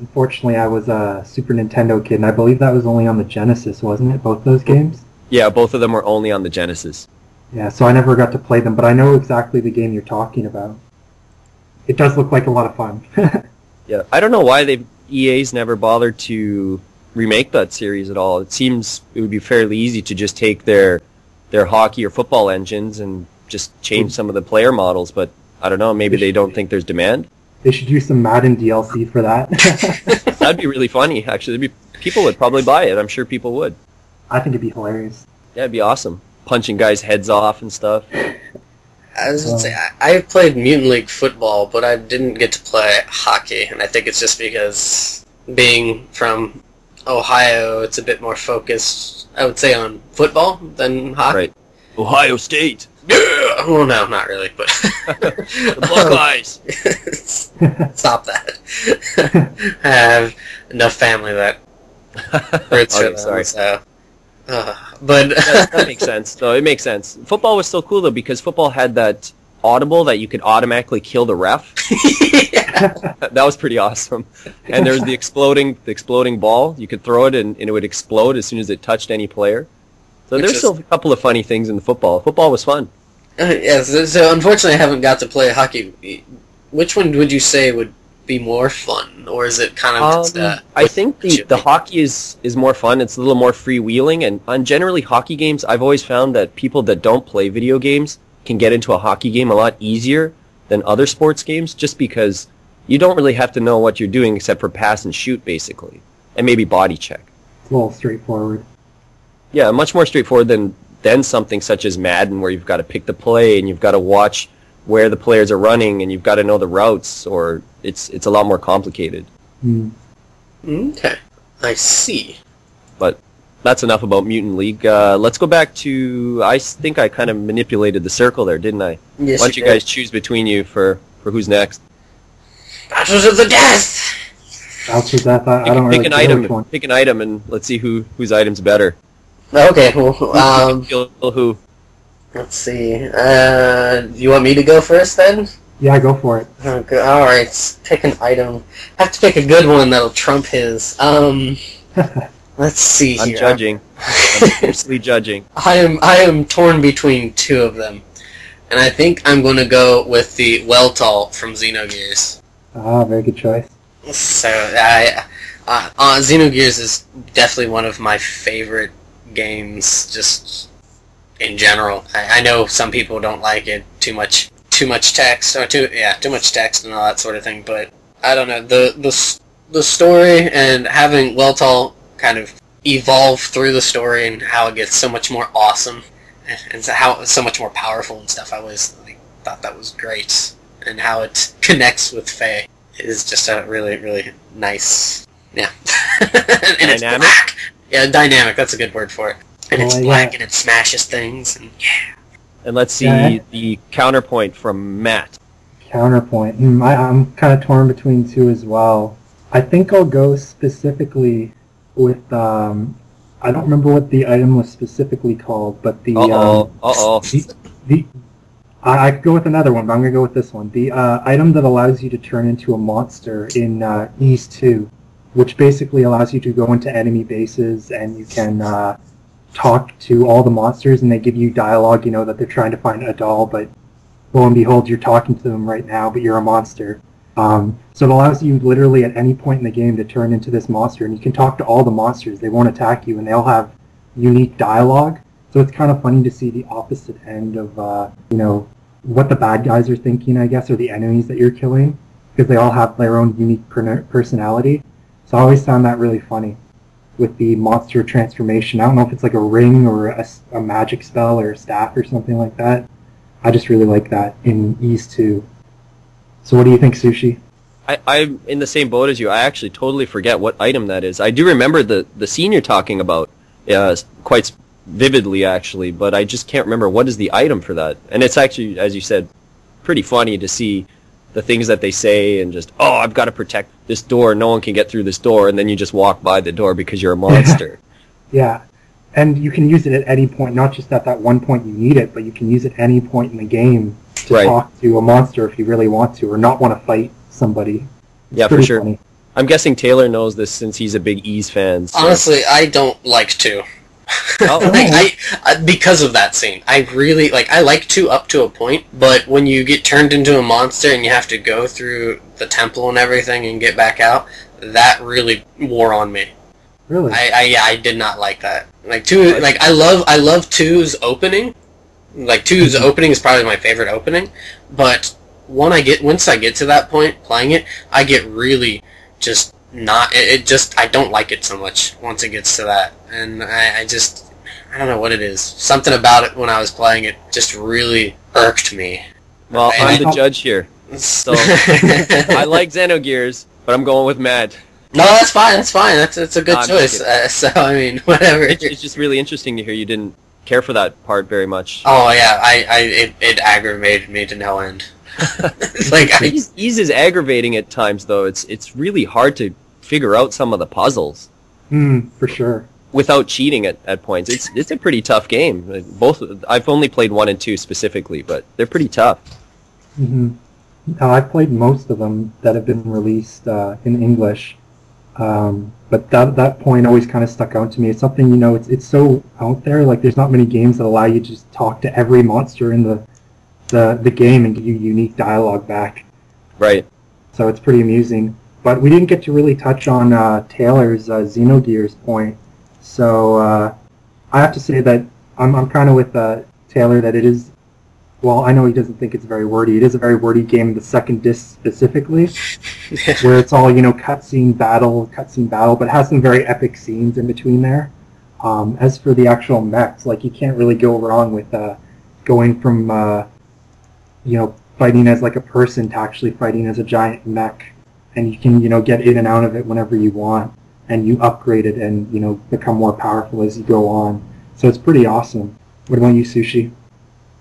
Speaker 3: Unfortunately, I was a Super Nintendo kid, and I believe that was only on the Genesis, wasn't it? Both those games.
Speaker 2: yeah, both of them were only on the Genesis.
Speaker 3: Yeah, so I never got to play them, but I know exactly the game you're talking about. It does look like a lot of fun.
Speaker 2: Yeah, I don't know why they EA's never bothered to remake that series at all. It seems it would be fairly easy to just take their their hockey or football engines and just change hmm. some of the player models, but I don't know, maybe they don't think there's demand.
Speaker 3: They should do some Madden DLC for that.
Speaker 2: That'd be really funny, actually. It'd be, people would probably buy it. I'm sure people would.
Speaker 3: I think it'd be hilarious.
Speaker 2: Yeah, it'd be awesome. Punching guys' heads off and stuff.
Speaker 1: I was gonna say I, I played Mutant League football, but I didn't get to play hockey, and I think it's just because being from Ohio, it's a bit more focused. I would say on football than hockey.
Speaker 2: Right. Ohio State.
Speaker 1: Well, no, not really, but
Speaker 2: The Buckeyes.
Speaker 1: Stop that. I have enough family that hurts for them,
Speaker 2: sorry.
Speaker 1: So. Uh, but
Speaker 2: that, that makes sense. though. it makes sense. Football was still cool though because football had that audible that you could automatically kill the ref.
Speaker 1: yeah.
Speaker 2: that was pretty awesome. And there was the exploding, the exploding ball. You could throw it and, and it would explode as soon as it touched any player. So there's still a couple of funny things in the football. Football was fun.
Speaker 1: Uh, yeah, so, so unfortunately I haven't got to play hockey. Which one would you say would be more fun? Or is it kind of just, uh,
Speaker 2: Um, I think the, the hockey is, is more fun. It's a little more freewheeling, and on generally hockey games, I've always found that people that don't play video games can get into a hockey game a lot easier than other sports games, just because you don't really have to know what you're doing except for pass and shoot, basically, and maybe body check.
Speaker 3: It's a little straightforward.
Speaker 2: Yeah, much more straightforward than than something such as Madden, where you've got to pick the play and you've got to watch where the players are running and you've got to know the routes, or it's it's a lot more complicated.
Speaker 3: Hmm.
Speaker 1: Okay. I see.
Speaker 2: But that's enough about Mutant League. Uh, let's go back to. I think I kind of manipulated the circle there, didn't I?
Speaker 1: Yes,
Speaker 2: Why don't you
Speaker 1: did.
Speaker 2: guys choose between you for for who's next?
Speaker 1: Battles of the Death!
Speaker 3: That's what that. I, I don't
Speaker 2: pick
Speaker 3: really
Speaker 2: an item. Pick an item, and let's see who whose item's better.
Speaker 1: Okay, well, um,
Speaker 2: Kill who?
Speaker 1: let's see. Uh, you want me to go first then?
Speaker 3: Yeah, go for it.
Speaker 1: Okay, alright, pick an item. I have to pick a good one that'll trump his. Um, let's see here.
Speaker 2: I'm judging. I'm fiercely judging.
Speaker 1: I am I am torn between two of them, and I think I'm going to go with the Weltall from Xenogears.
Speaker 3: Ah, very good choice.
Speaker 1: So I, uh, uh, Xenogears is definitely one of my favorite games, just in general. I, I know some people don't like it too much, too much text or too yeah, too much text and all that sort of thing. But I don't know the the the story and having Weltall kind of evolve through the story and how it gets so much more awesome and so how it's so much more powerful and stuff. I always like, thought that was great and how it connects with Fei is just a really really nice yeah and it's
Speaker 2: Dynamic?
Speaker 1: black. Yeah dynamic that's a good word for it and it's
Speaker 3: Oh, yeah.
Speaker 1: black and it smashes things and yeah
Speaker 2: And let's see
Speaker 3: Yeah.
Speaker 2: the counterpoint from Matt.
Speaker 3: Counterpoint. Hmm, I, I'm kind of torn between two as well. I think I'll go specifically with. Um, I don't remember what the item was specifically called, but the.
Speaker 2: Uh oh.
Speaker 3: Um,
Speaker 2: Uh oh.
Speaker 3: the, the I, I could go with another one, but I'm gonna go with this one. The uh, item that allows you to turn into a monster in uh, Ys Two, which basically allows you to go into enemy bases and you can uh, talk to all the monsters, and they give you dialogue. You know that they're trying to find a doll, but lo and behold, you're talking to them right now, but you're a monster. Um, so it allows you literally at any point in the game to turn into this monster, and you can talk to all the monsters. They won't attack you, and they'll have unique dialogue. So it's kind of funny to see the opposite end of, uh, you know, what the bad guys are thinking, I guess, or the enemies that you're killing, because they all have their own unique per- personality. So I always found that really funny with the monster transformation. I don't know if it's like a ring or a magic spell or a staff or something like that. I just really like that in Ys 2. So what do you think, Sushi?
Speaker 2: I, I'm in the same boat as you. I actually totally forget what item that is. I do remember the, the scene you're talking about uh, quite vividly, actually, but I just can't remember what is the item for that. And it's actually, as you said, pretty funny to see the things that they say and just, oh, I've got to protect this door. No one can get through this door. And then you just walk by the door because you're a monster.
Speaker 3: Yeah. And you can use it at any point, not just at that one point you need it, but you can use it any point in the game to
Speaker 2: Right.
Speaker 3: talk to a monster if you really want to, or not want to fight somebody. It's
Speaker 2: Yeah, for sure.
Speaker 3: funny.
Speaker 2: I'm guessing Taylor knows this since he's a big Ys fan. so-
Speaker 1: Honestly, I don't like two.
Speaker 2: Oh.
Speaker 1: I, I, because of that scene, I really like. I like two up to a point, but when you get turned into a monster and you have to go through the temple and everything and get back out, that really wore on me.
Speaker 3: Really?
Speaker 1: I, I yeah, I did not like that. Like two, like I love, I love two's opening. Like 2's
Speaker 3: Mhm.
Speaker 1: opening is probably my favorite opening, but when I get once I get to that point playing it, I get really just not. It, it just I don't like it so much once it gets to that, and I, I just I don't know what it is. Something about it when I was playing it just really irked me.
Speaker 2: Well,
Speaker 1: And
Speaker 2: I'm
Speaker 3: I-
Speaker 2: the judge here. So I like Xenogears, but I'm going with Matt.
Speaker 1: No, that's fine. That's fine. That's that's a good
Speaker 2: No,
Speaker 1: choice. Uh, so I mean, whatever.
Speaker 2: It's, it's just really interesting to hear you didn't care for that part very much.
Speaker 1: Oh yeah, I, I it, it aggravated me to no end. like
Speaker 2: Ys, Ys is aggravating at times, though. It's it's really hard to figure out some of the puzzles
Speaker 3: Hmm, for sure.
Speaker 2: without cheating at, at points. It's it's a pretty tough game. Both I've only played one and two specifically, but they're pretty tough.
Speaker 3: hmm Now, I've played most of them that have been released uh, in English, um, but that that point always kind of stuck out to me. It's something you know, it's it's so out there. Like, there's not many games that allow you to just talk to every monster in the the the game and give you unique dialogue back.
Speaker 2: Right.
Speaker 3: So it's pretty amusing. But we didn't get to really touch on uh, Taylor's uh, Xenogears point. So uh, I have to say that I'm, I'm kind of with uh, Taylor that it is, well, I know he doesn't think it's very wordy. It is a very wordy game, the second disc specifically, where it's all, you know, cutscene battle, cutscene battle, but has some very epic scenes in between there. Um, as for the actual mechs, like, you can't really go wrong with uh, going from, uh, you know, fighting as like a person to actually fighting as a giant mech and you can you know get in and out of it whenever you want and you upgrade it and you know become more powerful as you go on so it's pretty awesome what about you sushi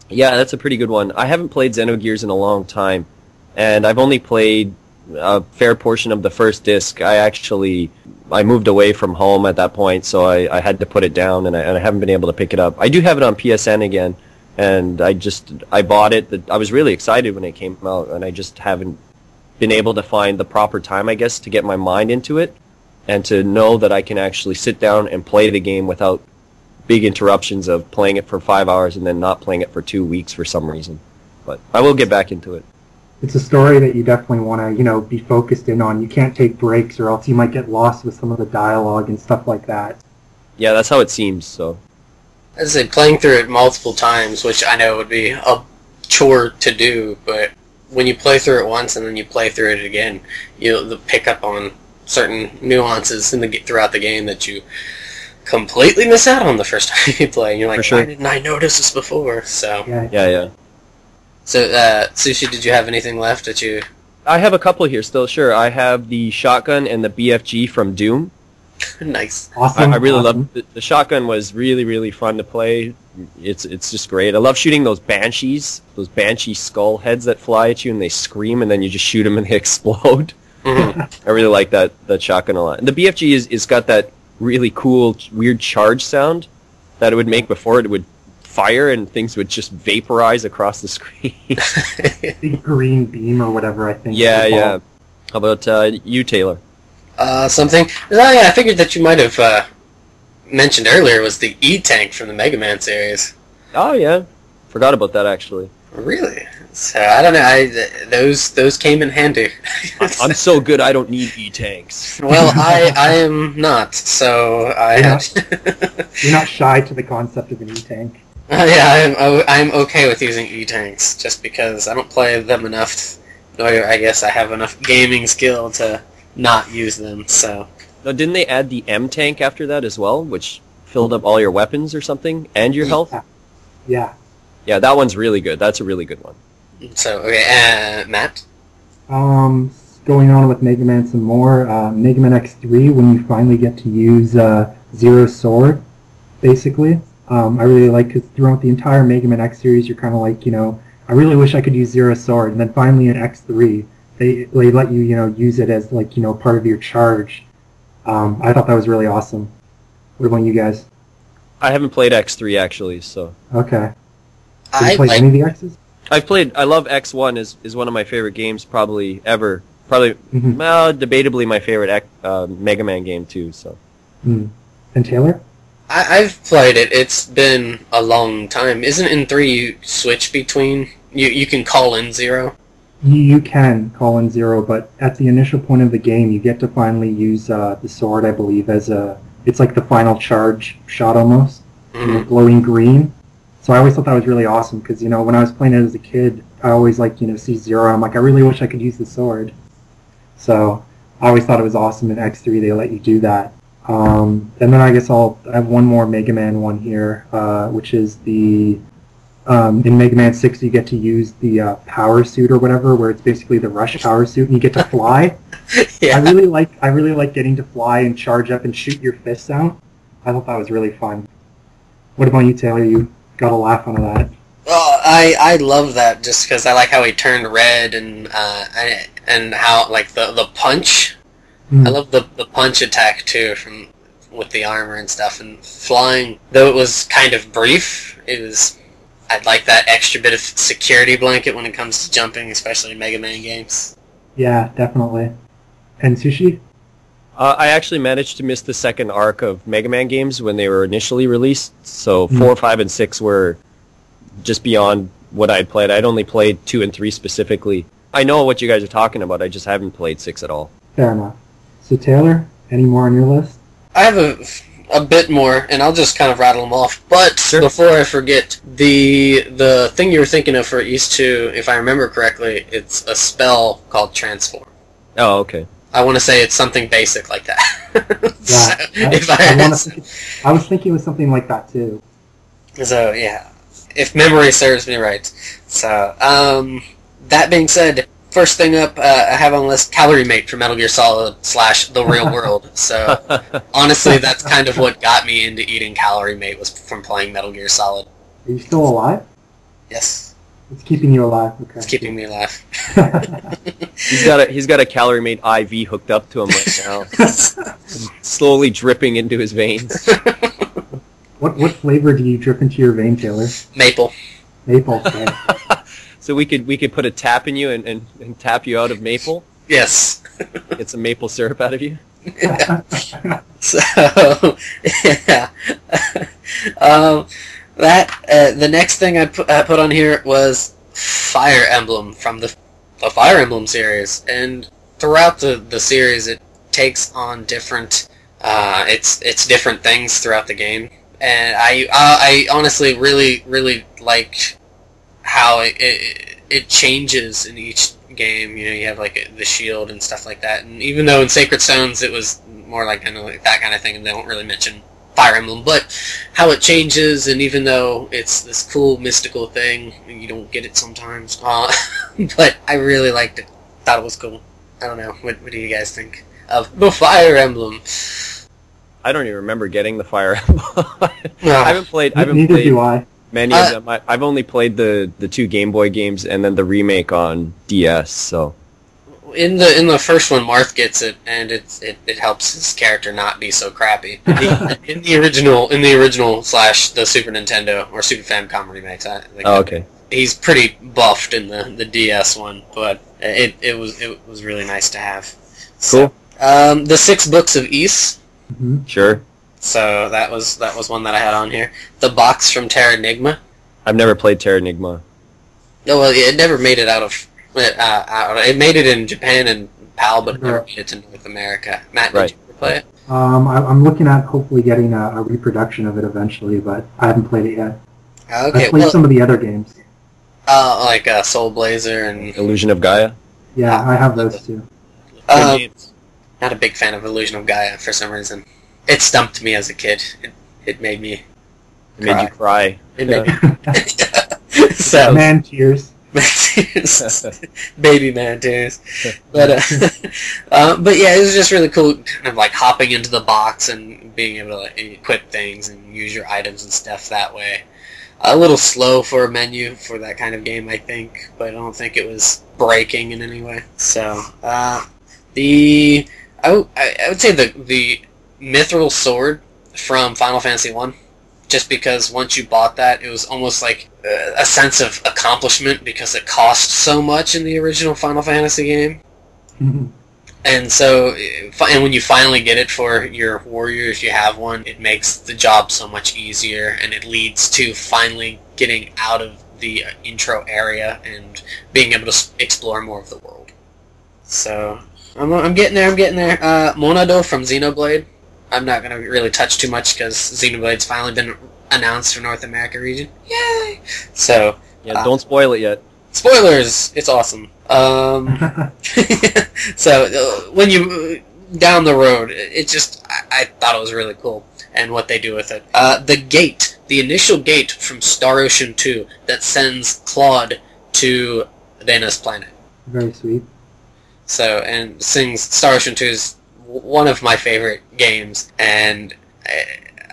Speaker 2: Yeah, that's a pretty good one. I haven't played Xenogears in a long time, and I've only played a fair portion of the first disc. I actually I moved away from home at that point, so I, I had to put it down, and I, and I haven't been able to pick it up. I do have it on PSN again, and I just I bought it. I was really excited when it came out, and I just haven't been able to find the proper time, I guess, to get my mind into it, and to know that I can actually sit down and play the game without big interruptions of playing it for five hours and then not playing it for two weeks for some reason. But I will get back into it.
Speaker 3: it's a story that you definitely want to you know be focused in on you can't take breaks or else you might get lost with some of the dialogue and stuff like that
Speaker 2: Yeah, that's how it seems. So
Speaker 1: As I say, playing through it multiple times, which I know would be a chore to do, but when you play through it once and then you play through it again, you'll pick up on certain nuances in the throughout the game that you completely miss out on the first time you play. And you're like,
Speaker 2: sure.
Speaker 1: why didn't I notice this before? So,
Speaker 3: yeah
Speaker 2: yeah, yeah.
Speaker 1: so uh, Sushi, did you have anything left that you?
Speaker 2: I have a couple here still. Sure, I have the shotgun and the BFG from Doom.
Speaker 1: nice.
Speaker 3: Awesome
Speaker 2: I really
Speaker 3: awesome.
Speaker 2: love the, the shotgun. Was really really fun to play. It's it's just great. I love shooting those banshees, those banshee skull heads that fly at you and they scream and then you just shoot them and they explode.
Speaker 1: Mhm.
Speaker 2: I really like that that shotgun a lot. And the BFG is is got that really cool weird charge sound that it would make before it would fire and things would just vaporize across the screen.
Speaker 3: big green beam or whatever i think
Speaker 2: yeah, yeah. How about uh, you, Taylor?
Speaker 1: Uh, something. Oh, yeah, I figured that you might have uh, mentioned earlier was the E tank from the Mega Man series.
Speaker 2: Oh yeah, forgot about that actually.
Speaker 1: Really? So I don't know. I th- those those came in handy.
Speaker 2: I'm so good I don't need e tanks.
Speaker 1: well, I I am not. So I
Speaker 3: Yeah.
Speaker 1: had.
Speaker 3: you're not shy to the concept of an e-tank
Speaker 1: Uh, yeah, I'm o- I'm okay with using e tanks just because I don't play them enough. Nor I guess I have enough gaming skill to not use them. So
Speaker 2: Now, didn't they add the M tank after that as well, which filled up all your weapons or something and your health?
Speaker 3: yeah
Speaker 2: Yeah, that one's really good. That's a really good one.
Speaker 1: so okay, uh, Matt.
Speaker 3: Um, going on with Mega Man some more. Uh, Mega Man X3, when you finally get to use uh, Zero Sword, basically. Um, I really like because throughout the entire Mega Man X series, you're kind of like, you know, I really wish I could use Zero Sword. And then finally in X3, they, they let you, you know, use it as like, you know, part of your charge. Um, I thought that was really awesome. What about you guys?
Speaker 2: I haven't played X3 actually, so
Speaker 3: Okay. Did
Speaker 1: I
Speaker 3: you play
Speaker 1: like
Speaker 3: any of the X's?
Speaker 2: I've played. I love X1 is is one of my favorite games probably ever. Probably,
Speaker 3: Mhm.
Speaker 2: well, debatably my favorite ec- uh, Mega Man game too. So
Speaker 3: Mm. And Taylor?
Speaker 1: I, I've played it. It's been a long time. Isn't it in three you switch between? You you can call in zero.
Speaker 3: You, you can call in zero, but at the initial point of the game, you get to finally use uh, the sword, I believe, as a. It's like the final charge shot almost.
Speaker 1: Mhm.
Speaker 3: glowing green. So I always thought that was really awesome because you know when I was playing it as a kid, I always like you know see zero. I'm like I really wish I could use the sword. So I always thought it was awesome in X3 they let you do that. Um, and then I guess I'll I have one more Mega Man one here, uh, which is the um, in Mega Man 6 you get to use the uh, power suit or whatever, where it's basically the Rush power suit, and you get to fly. I really like I really like getting to fly and charge up and shoot your fists out. I thought that was really fun. What about you, Taylor? You got a laugh out of that.
Speaker 1: Well, I I love that just because I like how he turned red and uh and how like the the punch.
Speaker 3: Hmm.
Speaker 1: I love the the punch attack too from with the armor and stuff and flying. Though it was kind of brief, it was. I'd like that extra bit of security blanket when it comes to jumping, especially in Mega Man games.
Speaker 3: Yeah, definitely. And sushi?
Speaker 2: uh, I actually managed to miss the second arc of Mega Man games when they were initially released. So
Speaker 3: Hmm.
Speaker 2: four, five, and six were just beyond what I'd played. I'd only played two and three specifically. I know what you guys are talking about. I just haven't played six at all.
Speaker 3: Fair enough. So Taylor, any more on your list?
Speaker 1: I have a, a bit more, and I'll just kind of rattle them off. But
Speaker 2: Sure.
Speaker 1: before I forget, the the thing you were thinking of for Ys Two, if I remember correctly, it's a spell called Transform.
Speaker 2: Oh, okay.
Speaker 1: I want to say it's something basic like that.
Speaker 3: Yeah.
Speaker 1: so,
Speaker 3: I,
Speaker 1: if I,
Speaker 3: I, wanna think, I was thinking it was something like that too.
Speaker 1: so yeah, if memory serves me right. So um, that being said, first thing up, uh, I have on the list Calorie Mate from Metal Gear Solid slash The Real World. So honestly, that's kind of what got me into eating Calorie Mate was from playing Metal Gear Solid.
Speaker 3: Are you still alive?
Speaker 1: Yes,
Speaker 3: It's keeping you alive. Okay.
Speaker 1: it's keeping me alive.
Speaker 2: he's got a he's got a calorie mate IV hooked up to him right now, slowly dripping into his veins.
Speaker 3: what what flavor do you drip into your vein, Taylor?
Speaker 1: Maple.
Speaker 3: Maple. Okay.
Speaker 2: So we could we could put a tap in you and, and, and tap you out of maple.
Speaker 1: Yes.
Speaker 2: Get some maple syrup out of you.
Speaker 1: So yeah. um, that uh, the next thing I put, I put on here was Fire Emblem from the the Fire Emblem series, and throughout the the series, it takes on different uh, it's it's different things throughout the game, and I I, I honestly really really like how it, it it changes in each game. You know, you have like the shield and stuff like that, and even though in Sacred Stones it was more like kind of like that kind of thing, and they don't really mention Fire Emblem, but how it changes, and even though it's this cool mystical thing, you don't get it sometimes. Uh, but I really liked it. Thought it was cool. I don't know. What, what do you guys think of the Fire Emblem?
Speaker 2: I don't even remember getting the fire emblem. I
Speaker 1: Ah,
Speaker 2: haven't played. I haven't
Speaker 3: Neither
Speaker 2: played
Speaker 3: do I.
Speaker 2: many
Speaker 1: Uh,
Speaker 2: of them. I, I've only played the the two Game Boy games and then the remake on DS. So
Speaker 1: in the in the first one, Marth gets it, and it's it, it helps his character not be so crappy. In the, in the original, in the original slash the Super Nintendo or Super Famicom remakes, I, like,
Speaker 2: oh, okay.
Speaker 1: he's pretty buffed in the, the DS one, but it, it was it was really nice to have. So, um, the six books of Ys.
Speaker 3: hmm
Speaker 2: Sure.
Speaker 1: So that was that was one that I had on here. The box from Terra Terranigma.
Speaker 2: I've never played Terra Terranigma.
Speaker 1: No, well, it never made it out of. Uh, out, it made it in Japan and PAL, but it never made it to North America. Matt, did
Speaker 2: Right.
Speaker 1: you ever play it?
Speaker 3: Um, I, I'm looking at hopefully getting a, a reproduction of it eventually, but I haven't played it yet.
Speaker 1: Okay,
Speaker 3: I've played
Speaker 1: well,
Speaker 3: some of the other games.
Speaker 1: uh, like uh, Soul Blazer and
Speaker 2: Illusion of Gaia.
Speaker 3: Yeah, I have those too.
Speaker 1: uh, not a big fan of Illusion of Gaia for some reason. It stumped me as a kid. It, it made me.
Speaker 2: It made you cry.
Speaker 1: It made me. so
Speaker 3: Man tears.
Speaker 1: baby man tears. But uh, uh, but yeah, it was just really cool, kind of like hopping into the box and being able to like, equip things and use your items and stuff that way. A little slow for a menu for that kind of game, I think, but I don't think it was breaking in any way. So uh, the I, w- I I would say the the mithril sword from Final Fantasy One just because once you bought that, it was almost like uh, a sense of accomplishment because it cost so much in the original Final Fantasy game. And so, eh, and when you finally get it for your warrior, if you have one, it makes the job so much easier, and it leads to finally getting out of the uh, intro area and being able to explore more of the world. So, I'm, I'm getting there. I'm getting there. Uh, Monado from Xenoblade. I'm not gonna really touch too much because Xenoblade's finally been announced for North America region. Yay! So,
Speaker 2: Yeah,
Speaker 1: Ah.
Speaker 2: don't spoil it yet.
Speaker 1: spoilers. It's awesome. Um. so uh, when you down the road, it just I, I thought it was really cool and what they do with it. Uh, the gate, the initial gate from Star Ocean Two that sends Claude to Dana's planet.
Speaker 3: Very sweet.
Speaker 1: So and sings Star Ocean Two is w- one of my favorite games, and I,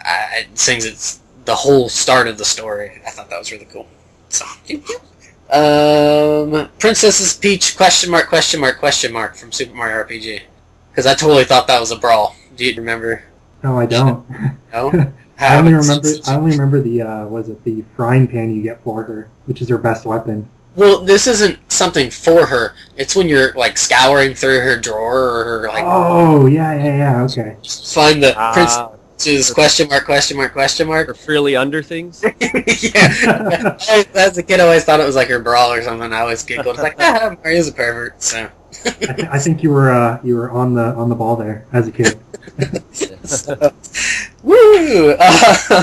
Speaker 1: I, it sings it's the whole start of the story. I thought that was really cool. So. Um, Princess's Peach question mark question mark question mark from Super Mario RPG because I totally thought that was a brawl. Do you remember?
Speaker 3: No, I don't.
Speaker 1: No.
Speaker 3: I only remember. I only remember the uh, was it the frying pan you get for her, which is her best weapon.
Speaker 1: Well, this isn't something for her. It's when you're like scouring through her drawer or her like
Speaker 3: oh yeah, yeah, yeah. Okay.
Speaker 1: find the
Speaker 2: Ah,
Speaker 1: princess's question mark question mark question mark.
Speaker 2: or freely under things.
Speaker 1: yeah. As a kid, I always thought it was like her brawl or something. I always giggled. It's like, ah, Mario's a pervert. So.
Speaker 3: I, th- I think you were uh, you were on the on the ball there as a kid.
Speaker 1: So, woo!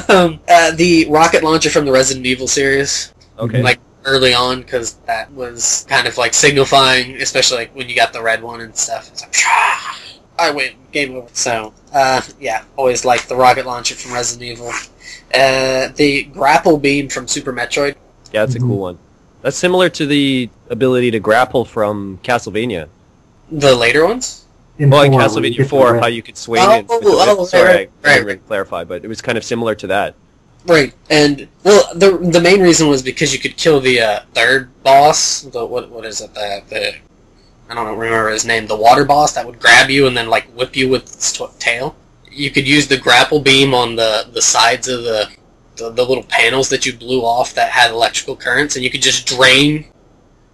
Speaker 1: Um, uh, the rocket launcher from the Resident Evil series,
Speaker 2: Okay.
Speaker 1: like early on, because that was kind of like signifying, especially like when you got the red one and stuff. It's like, Pshaw! I win, game over. So, uh, yeah, always like the rocket launcher from Resident Evil. Uh, the grapple beam from Super Metroid.
Speaker 2: yeah, that's a cool one. That's similar to the ability to grapple from Castlevania.
Speaker 1: The later ones?
Speaker 3: In
Speaker 2: Well, in
Speaker 3: four, where
Speaker 2: Castlevania
Speaker 3: get
Speaker 2: 4, how you could swing
Speaker 1: Oh,
Speaker 2: it. with the whip.
Speaker 1: oh,
Speaker 2: Sorry,
Speaker 1: right,
Speaker 2: I
Speaker 1: right,
Speaker 2: didn't
Speaker 1: right.
Speaker 2: clarify, but it was kind of similar to that.
Speaker 1: Right, and well, the the main reason was because you could kill the uh, third boss. The what what is it? The the I don't remember his name. The water boss that would grab you and then like whip you with its tw- tail. You could use the grapple beam on the the sides of the, the the little panels that you blew off that had electrical currents, and you could just drain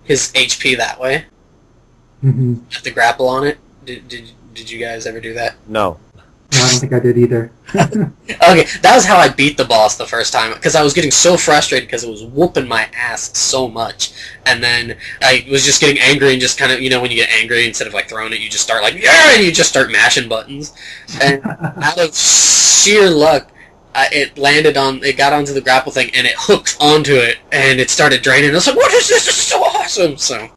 Speaker 1: his HP that way.
Speaker 3: Mhm.
Speaker 1: Have the grapple on it. Did did did you guys ever do that?
Speaker 2: No.
Speaker 3: I don't think I did either.
Speaker 1: Okay, that was how I beat the boss the first time because I was getting so frustrated because it was whooping my ass so much, and then I was just getting angry and just kind of you know when you get angry instead of like throwing it you just start like yeah and you just start mashing buttons, and out of sheer luck. I, it landed on, it got onto the grapple thing, and it hooked onto it, and it started draining. I was like, "What is this? This is so awesome!" So,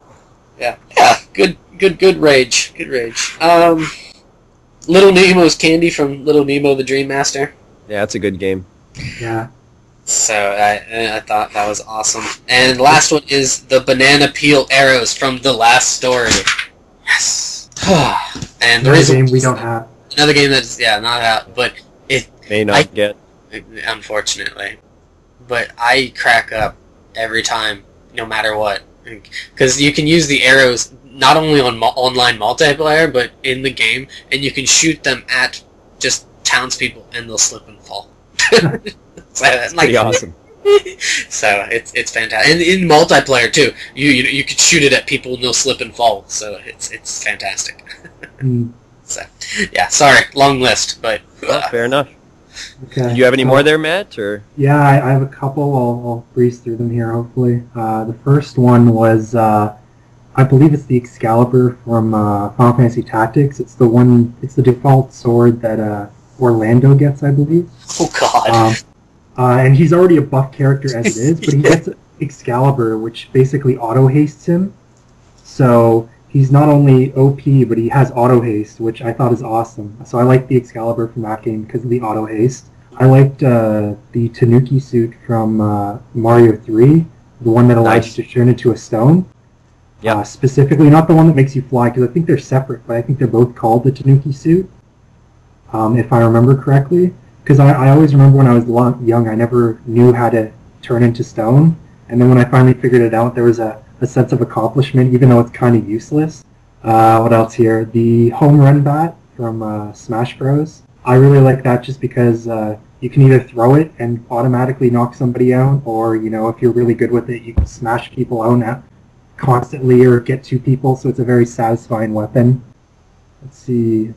Speaker 1: yeah, yeah, good, good, good rage, good rage. Um, Little Nemo's candy from Little Nemo the Dream Master.
Speaker 2: Yeah, that's a good game.
Speaker 3: yeah.
Speaker 1: So I, eh, I thought that was awesome. And the last one is the banana peel arrows from the last story. Yes. and there
Speaker 3: Another
Speaker 1: is
Speaker 3: game we don't have.
Speaker 1: another game that's yeah not out, but it
Speaker 2: May not
Speaker 1: I-
Speaker 2: get.
Speaker 1: unfortunately, but I crack up every time, no matter what, because you can use the arrows not only on mu- online multiplayer but in the game, and you can shoot them at just townspeople, and they'll slip and fall. so, like,
Speaker 2: Pretty awesome.
Speaker 1: so it's it's fantastic, and in multiplayer too. You you you could shoot it at people and they'll slip and fall. So it's it's fantastic.
Speaker 3: Mm,
Speaker 1: So yeah, sorry, long list, but
Speaker 2: Well, fair enough.
Speaker 3: okay.
Speaker 2: Did you have any
Speaker 3: Uh,
Speaker 2: more there, Matt? Or
Speaker 3: Yeah, I, I have a couple. I'll, I'll breeze through them here, hopefully. Uh, the first one was, uh, I believe it's the Excalibur from uh, Final Fantasy Tactics. It's the one. It's the default sword that uh, Orlandu gets, I believe.
Speaker 1: oh god,
Speaker 3: Um, uh, and he's already a buff character as it is, but he gets Excalibur, which basically auto hastes him. So he's not only OP, but he has auto haste, which I thought is awesome. So I like the Excalibur from that game because of the auto haste. I liked uh, the Tanuki suit from uh, Mario 3, the one that allows
Speaker 2: Nice.
Speaker 3: you to turn into a stone.
Speaker 2: Yeah.
Speaker 3: Uh, specifically, not the one that makes you fly, because I think they're separate, but I think they're both called the Tanuki suit, um, if I remember correctly. Because I, I always remember when I was lo- young, I never knew how to turn into stone. And then when I finally figured it out, there was a, a sense of accomplishment, even though it's kind of useless. Uh, what else here? The home run bat from uh, Smash Bros. I really like that just because uh, you can either throw it and automatically knock somebody out, or you know, if you're really good with it, you can smash people out, constantly or get two people, so it's a very satisfying weapon. Let's see.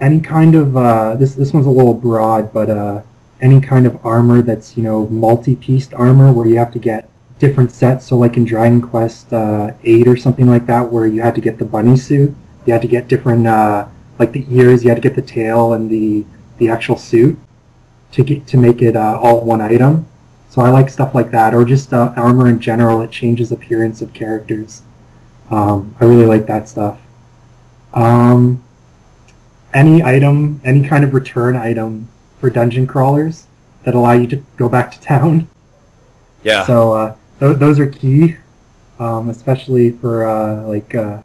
Speaker 3: Any kind of uh, this this one's a little broad, but uh, any kind of armor that's you know multi-pieced armor where you have to get different sets. So like in Dragon Quest uh, Eight or something like that, where you had to get the bunny suit, you had to get different uh, like the ears, you had to get the tail and the the actual suit to get to make it uh, all one item. So I like stuff like that, or just uh, armor in general. It changes appearance of characters. Um, I really like that stuff. Um, any item, any kind of return item for dungeon crawlers that allow you to go back to town.
Speaker 2: Yeah.
Speaker 3: So uh, th- those are key, um, especially for uh, like uh,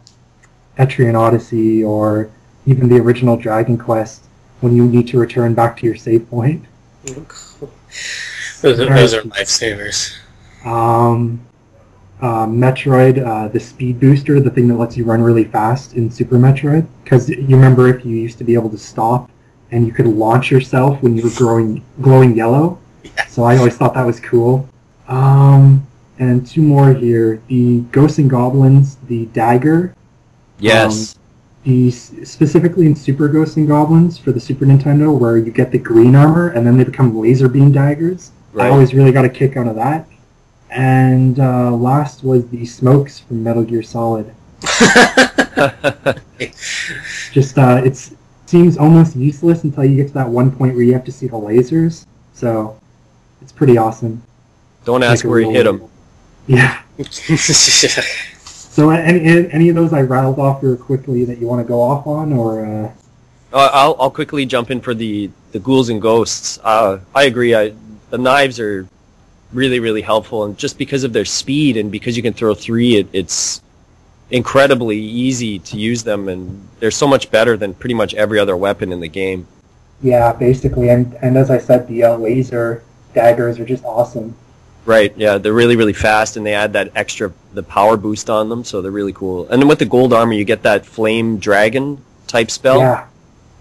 Speaker 3: Etrian Odyssey or even the original Dragon Quest when you need to return back to your save point.
Speaker 1: Those, are, those are lifesavers.
Speaker 3: Um, uh, Metroid, uh, the speed booster, the thing that lets you run really fast in Super Metroid. Because you remember if you used to be able to stop and you could launch yourself when you were growing, glowing yellow. So I always thought that was cool. Um, and two more here. The Ghosts and Goblins, the dagger.
Speaker 2: yes.
Speaker 3: The specifically in Super Ghosts and Goblins for the Super Nintendo, where you get the green armor and then they become laser beam daggers. I always really got a kick out of that. And uh, last was the smokes from Metal Gear Solid. Just uh, it seems almost useless until you get to that one point where you have to see the lasers. So it's pretty awesome.
Speaker 2: Don't ask
Speaker 3: Like
Speaker 2: where you hit
Speaker 3: little-
Speaker 2: him.
Speaker 3: Yeah. So any any any of those I rattled off real quickly that you want to go off on, or uh,
Speaker 2: Uh, I'll I'll quickly jump in for the the ghouls and ghosts. Uh, I agree. I, the knives are really really helpful, and just because of their speed and because you can throw three, it, it's incredibly easy to use them, and they're so much better than pretty much every other weapon in the game.
Speaker 3: yeah, basically, and and as I said, the uh, laser daggers are just awesome.
Speaker 2: Right. Yeah, they're really really fast, and they add that extra the power boost on them, so they're really cool. And then with the gold armor, you get that flame dragon type spell.
Speaker 3: Yeah.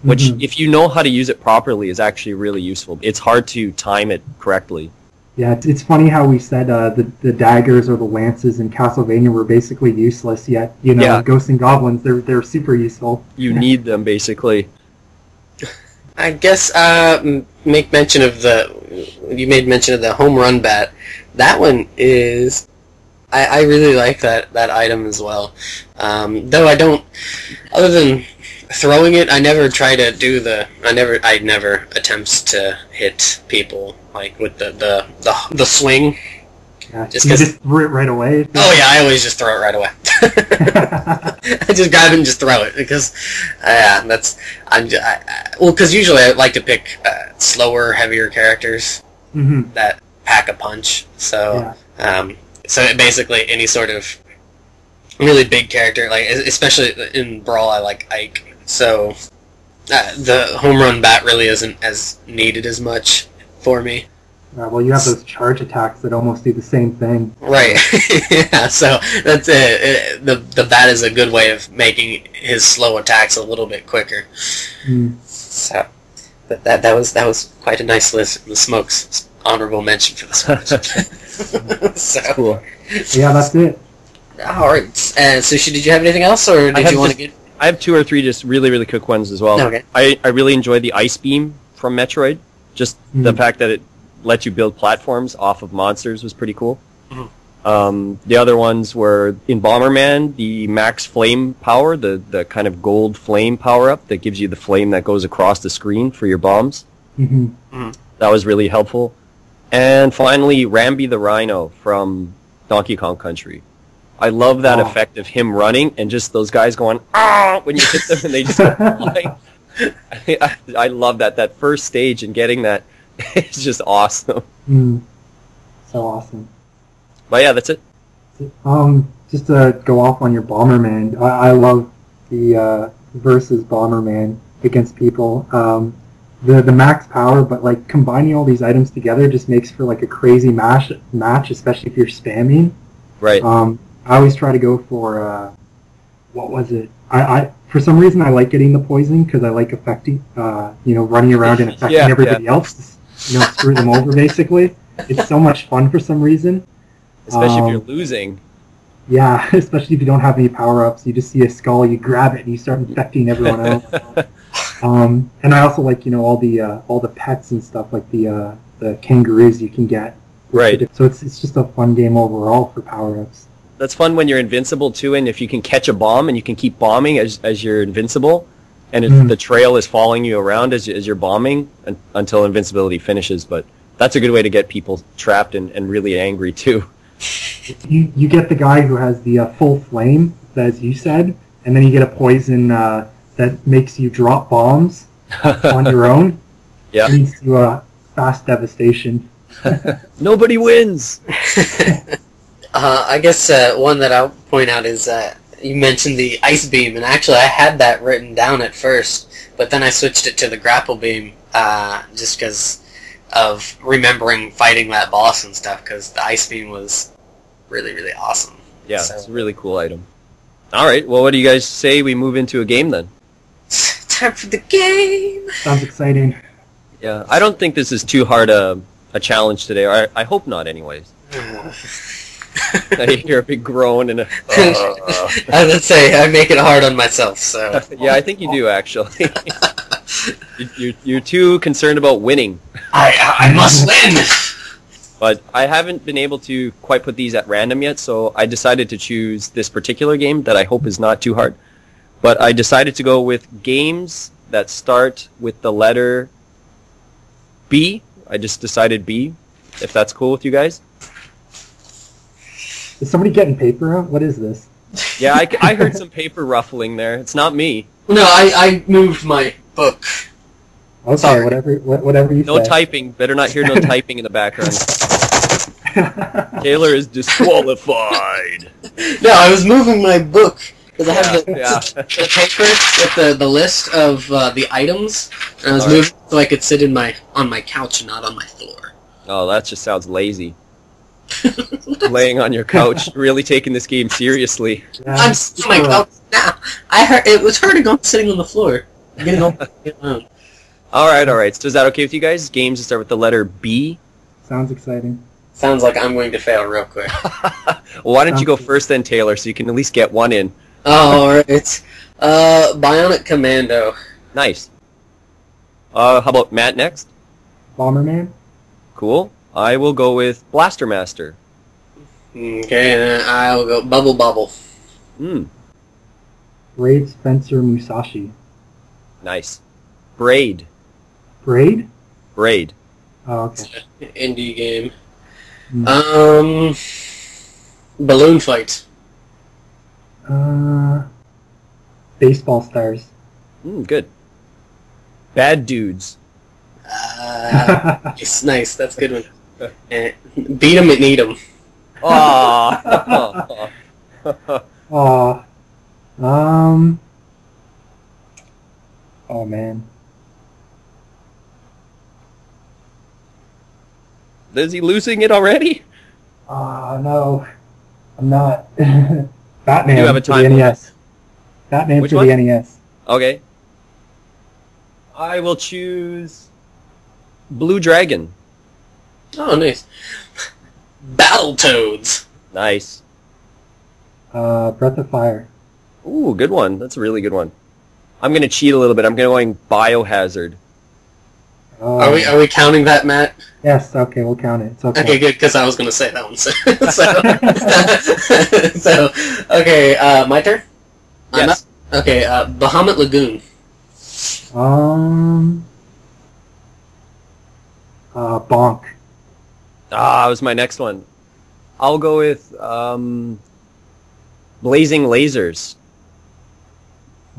Speaker 2: Which
Speaker 3: Mhm.
Speaker 2: if you know how to use it properly is actually really useful. It's hard to time it correctly.
Speaker 3: Yeah, it's, it's funny how we said uh, the the daggers or the lances in Castlevania were basically useless. Yet you know,
Speaker 2: Yeah.
Speaker 3: ghosts and goblins they're they're super useful.
Speaker 2: You need them basically.
Speaker 1: I guess uh, make mention of the. You made mention of the home run bat. That one is. I, I really like that, that item as well. Um, though I don't. Other than throwing it, I never try to do the. I never. I never attempts to hit people like with the the the, the swing.
Speaker 3: Yeah,
Speaker 1: Just
Speaker 3: you
Speaker 1: 'cause-
Speaker 3: just threw it right away.
Speaker 1: Oh yeah, I always just throw it right away. I just grab it and just throw it because, uh, yeah, that's I'm j I I well because usually I like to pick uh, slower, heavier characters
Speaker 3: hmm
Speaker 1: that pack a punch. So, um, so basically any sort of really big character, like especially in Brawl, I like Ike. So uh, the home run bat really isn't as needed as much for me.
Speaker 3: Uh, well, you have those charge attacks that almost do the same thing.
Speaker 1: Right. yeah. So that's it. it. The the bat is a good way of making his slow attacks a little bit quicker.
Speaker 3: Mm.
Speaker 1: So but that, that was that was quite a nice list. The smokes honorable mention for this one. so
Speaker 2: Cool.
Speaker 3: Yeah, that's it.
Speaker 1: all right. Uh, Sushi, did you have anything else, or did you want to get?
Speaker 2: I have two or three just really really quick ones as well.
Speaker 1: Okay.
Speaker 2: I, I really enjoy the ice beam from Metroid. Just the
Speaker 3: Mhm.
Speaker 2: fact that it lets you build platforms off of monsters was pretty cool.
Speaker 1: Mhm.
Speaker 2: Um, the other ones were in Bomberman, the max flame power, the, the kind of gold flame power up that gives you the flame that goes across the screen for your bombs.
Speaker 3: hmm
Speaker 2: That was really helpful. And finally, Rambi the Rhino from Donkey Kong Country. I love that
Speaker 3: Oh.
Speaker 2: effect of him running and just those guys going ah when you hit them and they just go flying. I, I love that that first stage and getting that is just awesome.
Speaker 3: Mm. So awesome.
Speaker 2: But yeah, that's it.
Speaker 3: Um, just to go off on your Bomberman, I, I love the uh, versus Bomberman against people. Um, the the max power, but like combining all these items together just makes for like a crazy match match, especially if you're spamming.
Speaker 2: Right.
Speaker 3: Um, I always try to go for uh, what was it? I, I for some reason I like getting the poison because I like affecting, uh, you know, running around and affecting
Speaker 2: Yeah,
Speaker 3: everybody else. You know, screw them over basically. It's so much fun for some reason.
Speaker 2: Especially if you're
Speaker 3: Um,
Speaker 2: losing.
Speaker 3: Yeah, especially if you don't have any power ups, you just see a skull, you grab it, and you start infecting everyone else. um, and I also like you know all the uh, all the pets and stuff like the uh, the kangaroos you can get.
Speaker 2: Right.
Speaker 3: So it's it's just a fun game overall for power ups.
Speaker 2: That's fun when you're invincible too, and if you can catch a bomb and you can keep bombing as as you're invincible, and
Speaker 3: Mm.
Speaker 2: the trail is following you around as, as you're bombing un, until invincibility finishes. But that's a good way to get people trapped and, and really angry too.
Speaker 3: You you get the guy who has the uh, full flame, as you said, and then you get a poison uh, that makes you drop bombs on your own.
Speaker 2: Yeah.
Speaker 3: Leads to uh, fast devastation.
Speaker 2: Nobody wins.
Speaker 1: Uh, I guess uh, one that I'll point out is uh, you mentioned the ice beam, and actually I had that written down at first, but then I switched it to the grapple beam uh, just because of remembering fighting that boss and stuff. Because the ice beam was really, really awesome.
Speaker 2: Yeah,
Speaker 1: So-
Speaker 2: it's a really cool item. All right, well, what do you guys say we move into a game then?
Speaker 1: Time for the game.
Speaker 3: Sounds exciting.
Speaker 2: Yeah, I don't think this is too hard a, a challenge today, or I, I hope not, anyways. I hear a big groan and a. uh.
Speaker 1: I would say I make it hard on myself. So
Speaker 2: yeah, I think you do actually. You- you're, you're too concerned about winning,
Speaker 1: I I must win.
Speaker 2: but I haven't been able to quite put these at random yet, so I decided to choose this particular game that I hope is not too hard. But I decided to go with games that start with the letter B. I just decided B, if that's cool with you guys.
Speaker 3: Is somebody getting paper out? What is this?
Speaker 2: Yeah, I, I heard some paper ruffling there. It's not me.
Speaker 1: No, I I moved my book.
Speaker 3: Okay,
Speaker 1: Sorry.
Speaker 3: whatever wha- whatever you
Speaker 2: No
Speaker 3: say.
Speaker 2: typing. Better not hear no typing in the background. Taylor is disqualified.
Speaker 1: No, I was moving my book because I have the,
Speaker 2: Yeah.
Speaker 1: the paper with the, the list of uh, the items, and I was
Speaker 2: Alright.
Speaker 1: moving so I could sit in my on my couch and not on my floor.
Speaker 2: Oh, that just sounds lazy. Laying on your couch, really taking this game seriously.
Speaker 3: Yeah,
Speaker 1: I'm sitting on my couch now. I heard it was hurting on sitting on the floor. I'm getting all.
Speaker 2: All right, all right. So is that okay with you guys? Games that start with the letter B.
Speaker 3: Sounds exciting.
Speaker 1: Sounds like I'm going to fail real quick.
Speaker 2: well, why don't you go
Speaker 3: Sounds-
Speaker 2: first then, Taylor, so you can at least get one in.
Speaker 1: All right, uh, Bionic Commando.
Speaker 2: Nice. Uh, how about Matt next?
Speaker 3: Bomberman?
Speaker 2: Cool. I will go with Blaster Master.
Speaker 1: Okay, and then I'll go Bubble Bobble.
Speaker 2: Hmm.
Speaker 3: Brave Fencer Musashi.
Speaker 2: Nice. Braid.
Speaker 3: Braid?
Speaker 2: Braid.
Speaker 3: Oh, okay.
Speaker 1: Indie game.
Speaker 3: Hmm.
Speaker 1: Um, Balloon Fight.
Speaker 3: Uh, baseball stars.
Speaker 2: Hmm. Good. Bad dudes.
Speaker 1: Uh, Nice, nice. That's a good one. Eh, beat 'em and eat 'em.
Speaker 2: Aw.
Speaker 3: Aw. Um. Oh man.
Speaker 2: Is he losing it already?
Speaker 3: Oh no. I'm not. Batman
Speaker 2: You have a
Speaker 3: for
Speaker 2: time
Speaker 3: the. NES. Batman
Speaker 2: Which
Speaker 3: for
Speaker 2: one?
Speaker 3: the NES.
Speaker 2: Okay. I will choose Blue Dragon.
Speaker 1: Oh, nice. Battletoads.
Speaker 2: Nice.
Speaker 3: Uh, Breath of Fire.
Speaker 2: Ooh, good one. That's a really good one. I'm gonna cheat a little bit. I'm going Biohazard.
Speaker 3: Oh,
Speaker 1: Are we are we counting that, Matt?
Speaker 3: Yes. Okay, we'll count it. It's okay.
Speaker 1: Okay, good, because I was going to say that one. So, so, so, okay, uh, my turn.
Speaker 2: Yes.
Speaker 1: up? Okay, uh, Bahamut Lagoon.
Speaker 3: Um. Uh, Bonk.
Speaker 2: Ah, that was my next one. I'll go with um, Blazing Lasers.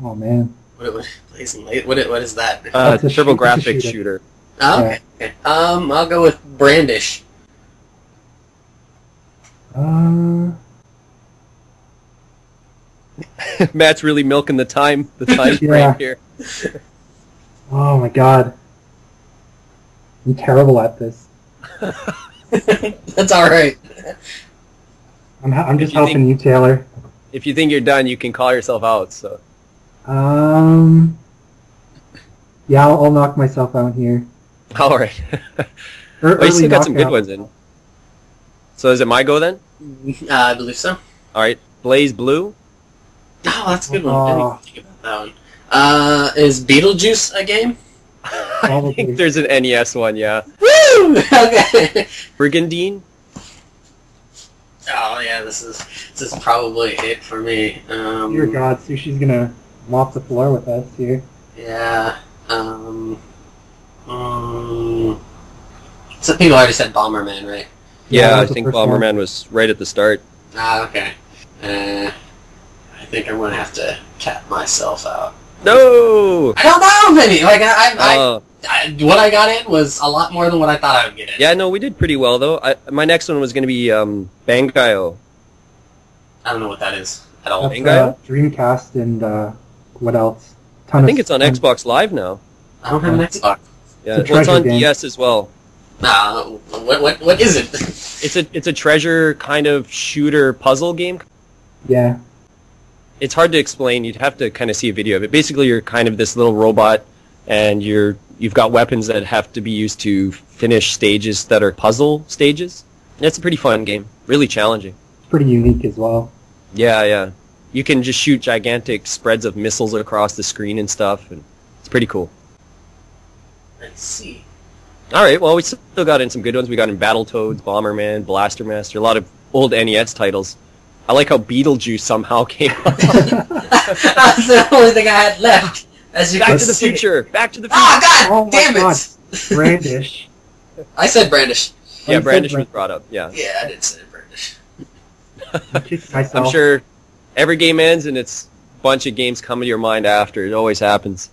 Speaker 3: Oh man.
Speaker 1: What, what, blazing light? What, what is that?
Speaker 2: Uh,
Speaker 3: That's a shoot-
Speaker 2: TurboGrafx
Speaker 3: shooter.
Speaker 2: shooter.
Speaker 1: Oh, okay. okay. Um, I'll go with Brandish.
Speaker 3: Uh.
Speaker 2: Matt's really milking the time, the time
Speaker 3: Yeah.
Speaker 2: frame here.
Speaker 3: Oh my god. I'm terrible at this.
Speaker 1: That's all right.
Speaker 3: I'm, ha- I'm just
Speaker 2: you
Speaker 3: helping you, Taylor.
Speaker 2: If you think you're done, you can call yourself out. So
Speaker 3: Um. Yeah, I'll, I'll knock myself out here.
Speaker 2: all right.
Speaker 3: Er,
Speaker 2: Oh, you still
Speaker 3: early
Speaker 2: got some good ones in. So is it my go then?
Speaker 1: Uh, I believe so.
Speaker 2: All right, BlazBlue.
Speaker 1: Oh, that's a good one. I didn't
Speaker 3: Oh.
Speaker 1: think about that one. Uh, is Beetlejuice a game?
Speaker 2: I think there's an NES one, yeah.
Speaker 1: Woo! Okay.
Speaker 2: Brigandine.
Speaker 1: Oh yeah, this is this is probably it for me. Um,
Speaker 3: Dear God, Sushi's gonna mop the floor with us here.
Speaker 1: Yeah. Um. um some people already said Bomberman, right?
Speaker 3: Yeah,
Speaker 2: Yeah, I think
Speaker 3: first one.
Speaker 2: Bomberman was right at the start.
Speaker 1: Ah, okay. Uh, I think I'm gonna have to tap myself out.
Speaker 2: No.
Speaker 1: I don't know, maybe. Like I, I,
Speaker 2: Uh,
Speaker 1: I, what I got in was a lot more than what I thought I would get in.
Speaker 2: yeah, no, we did pretty well though. I, my next one was going to be um, Bangai-O.
Speaker 1: I don't know what that is at all.
Speaker 3: That's uh, Dreamcast and uh, what else? Ton
Speaker 2: I think it's on
Speaker 3: ton-
Speaker 2: Xbox Live now.
Speaker 1: I don't have an Xbox.
Speaker 2: Yeah,
Speaker 3: It's
Speaker 2: well, it's on
Speaker 3: game.
Speaker 2: DS as well.
Speaker 1: Nah, what what what is it?
Speaker 2: It's a it's a treasure kind of shooter puzzle game.
Speaker 3: Yeah,
Speaker 2: It's hard to explain. You'd have to kind of see a video of it. Basically, you're kind of this little robot, and you're you've got weapons that have to be used to finish stages that are puzzle stages. And it's a pretty fun game. Really challenging.
Speaker 3: it's pretty unique as well.
Speaker 2: Yeah, yeah. You can just shoot gigantic spreads of missiles across the screen and stuff, and it's pretty cool.
Speaker 1: Let's see.
Speaker 2: All right, well, we still got in some good ones. We got in Battletoads, Bomberman, Blaster Master, a lot of old NES titles. I like how Beetlejuice somehow came up.
Speaker 1: That's the only thing I had left. As you
Speaker 2: Back to the
Speaker 1: see.
Speaker 2: future. Back to the future.
Speaker 1: Ah, God
Speaker 3: Oh my
Speaker 1: damn
Speaker 3: God.
Speaker 1: it!
Speaker 3: Brandish.
Speaker 1: I said Brandish.
Speaker 3: Oh,
Speaker 2: yeah, Brandish was brought up. Yeah,
Speaker 1: Yeah, I did say Brandish.
Speaker 3: I kicked myself.
Speaker 2: I'm sure every game ends and it's a bunch of games come to your mind after. It always happens.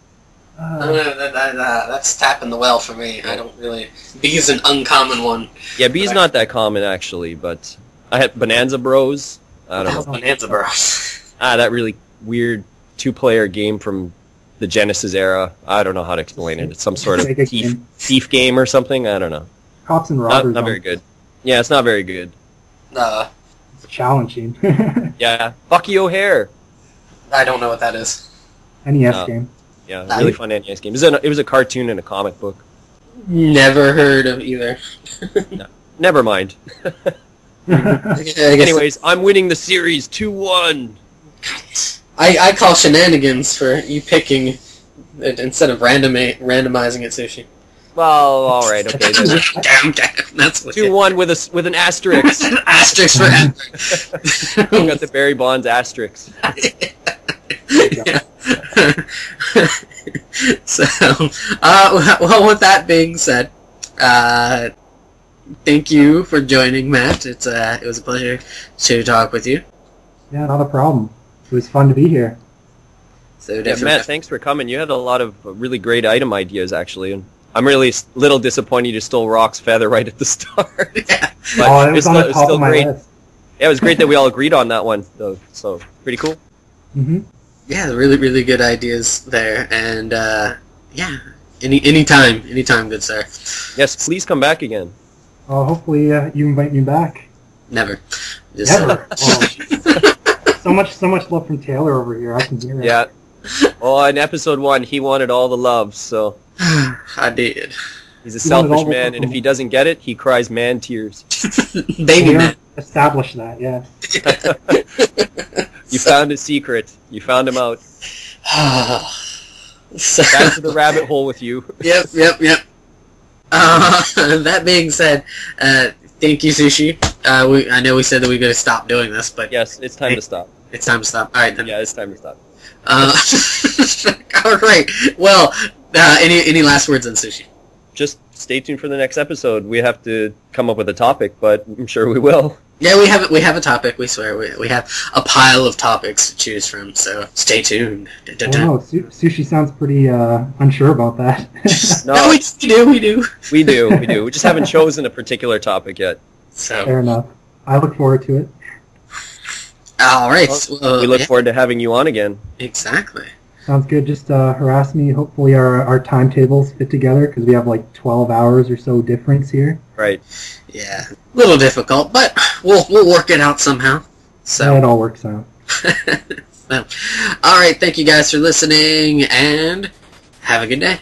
Speaker 1: I don't
Speaker 3: Uh,
Speaker 1: that, that, uh, that's tapping the well for me. I don't really. B is an uncommon one.
Speaker 2: Yeah, B's not that common actually, but I had Bonanza Bros. I don't know.
Speaker 1: Bonanza Bros.
Speaker 2: Ah, that really weird two-player game from the Genesis era. I don't know how to explain it. It's some sort of
Speaker 3: Sega
Speaker 2: thief,
Speaker 3: game.
Speaker 2: thief game or something. I don't know.
Speaker 3: Cops and
Speaker 2: Not,
Speaker 3: robbers.
Speaker 2: not very good. Yeah, it's not very good.
Speaker 1: uh,
Speaker 3: It's challenging.
Speaker 2: Yeah, Bucky O'Hare.
Speaker 1: I don't know what that is.
Speaker 3: NES
Speaker 2: No.
Speaker 3: E game.
Speaker 2: Yeah,
Speaker 1: Nice.
Speaker 2: really fun NES game. It was, a, it was a cartoon and a comic book.
Speaker 1: Never heard of either.
Speaker 2: Never mind. Anyways, I'm winning the series 2-1.
Speaker 1: I, I call shenanigans for you picking it instead of random randomizing it, sushi.
Speaker 2: Well, all right, okay.
Speaker 1: Damn, damn, that's what.
Speaker 2: Two one with a with an asterisk.
Speaker 1: Asterisk for asterisk.
Speaker 2: You got the Barry Bonds asterisk.
Speaker 1: so, uh, well, with that being said, uh, thank you for joining, Matt. It's uh, it was a pleasure to talk with you.
Speaker 3: Yeah, not a problem. It was fun to be here.
Speaker 1: So
Speaker 2: Yeah, Matt, thanks for coming. You had a lot of really great item ideas, actually, and I'm really a little disappointed you stole Roc's feather right at the start.
Speaker 1: yeah.
Speaker 2: But
Speaker 3: oh, it
Speaker 2: it's
Speaker 3: was on
Speaker 2: still,
Speaker 3: the top of my
Speaker 2: great.
Speaker 3: list.
Speaker 2: Yeah, it was great that we all agreed on that one, though. So pretty cool.
Speaker 3: hmm
Speaker 1: yeah, really, really good ideas there, and uh, yeah, any anytime, anytime, good sir.
Speaker 2: Yes, please come back again.
Speaker 3: Oh, hopefully uh, you invite me back.
Speaker 1: Never, just
Speaker 3: Never. Oh. so much, so much love from Taylor over here. I can hear it.
Speaker 2: Yeah. Well, in episode one, he wanted all the love, so
Speaker 1: I did,
Speaker 2: he's a
Speaker 3: He
Speaker 2: selfish man, and if he doesn't get it, he cries man tears.
Speaker 1: baby
Speaker 3: We
Speaker 1: man.
Speaker 3: established that. Yeah.
Speaker 2: You found his secret. You found him out.
Speaker 1: so,
Speaker 2: Back to the rabbit hole with you.
Speaker 1: yep, yep, yep. Uh, that being said, uh, thank you, Sushi. Uh, we, I know we said that we are going to stop doing this, but
Speaker 2: Yes, it's time to stop.
Speaker 1: it's time to stop. All right, then.
Speaker 2: Yeah, it's time to stop.
Speaker 1: Uh, all right. Well, uh, any any last words on Sushi?
Speaker 2: Just stay tuned for the next episode. We have to come up with a topic, but I'm sure we will.
Speaker 1: Yeah, we have we have a topic. We swear we, we have a pile of topics to choose from. So stay tuned.
Speaker 3: I don't. Su- sushi sounds pretty uh, unsure about that.
Speaker 2: No,
Speaker 1: No, we, we do, we do.
Speaker 2: we do, we do. We just haven't chosen a particular topic yet.
Speaker 1: So,
Speaker 3: Fair enough. I look forward to it.
Speaker 1: all right. Well,
Speaker 2: we look
Speaker 1: yeah,
Speaker 2: forward to having you on again.
Speaker 1: exactly.
Speaker 3: Sounds good. Just uh, harass me. Hopefully our, our timetables fit together because we have like 12 hours or so difference here.
Speaker 2: Right.
Speaker 1: Yeah, a little difficult, but we'll we'll work it out somehow.
Speaker 3: So it all works out.
Speaker 1: so all right. Thank you guys for listening, and have a good day.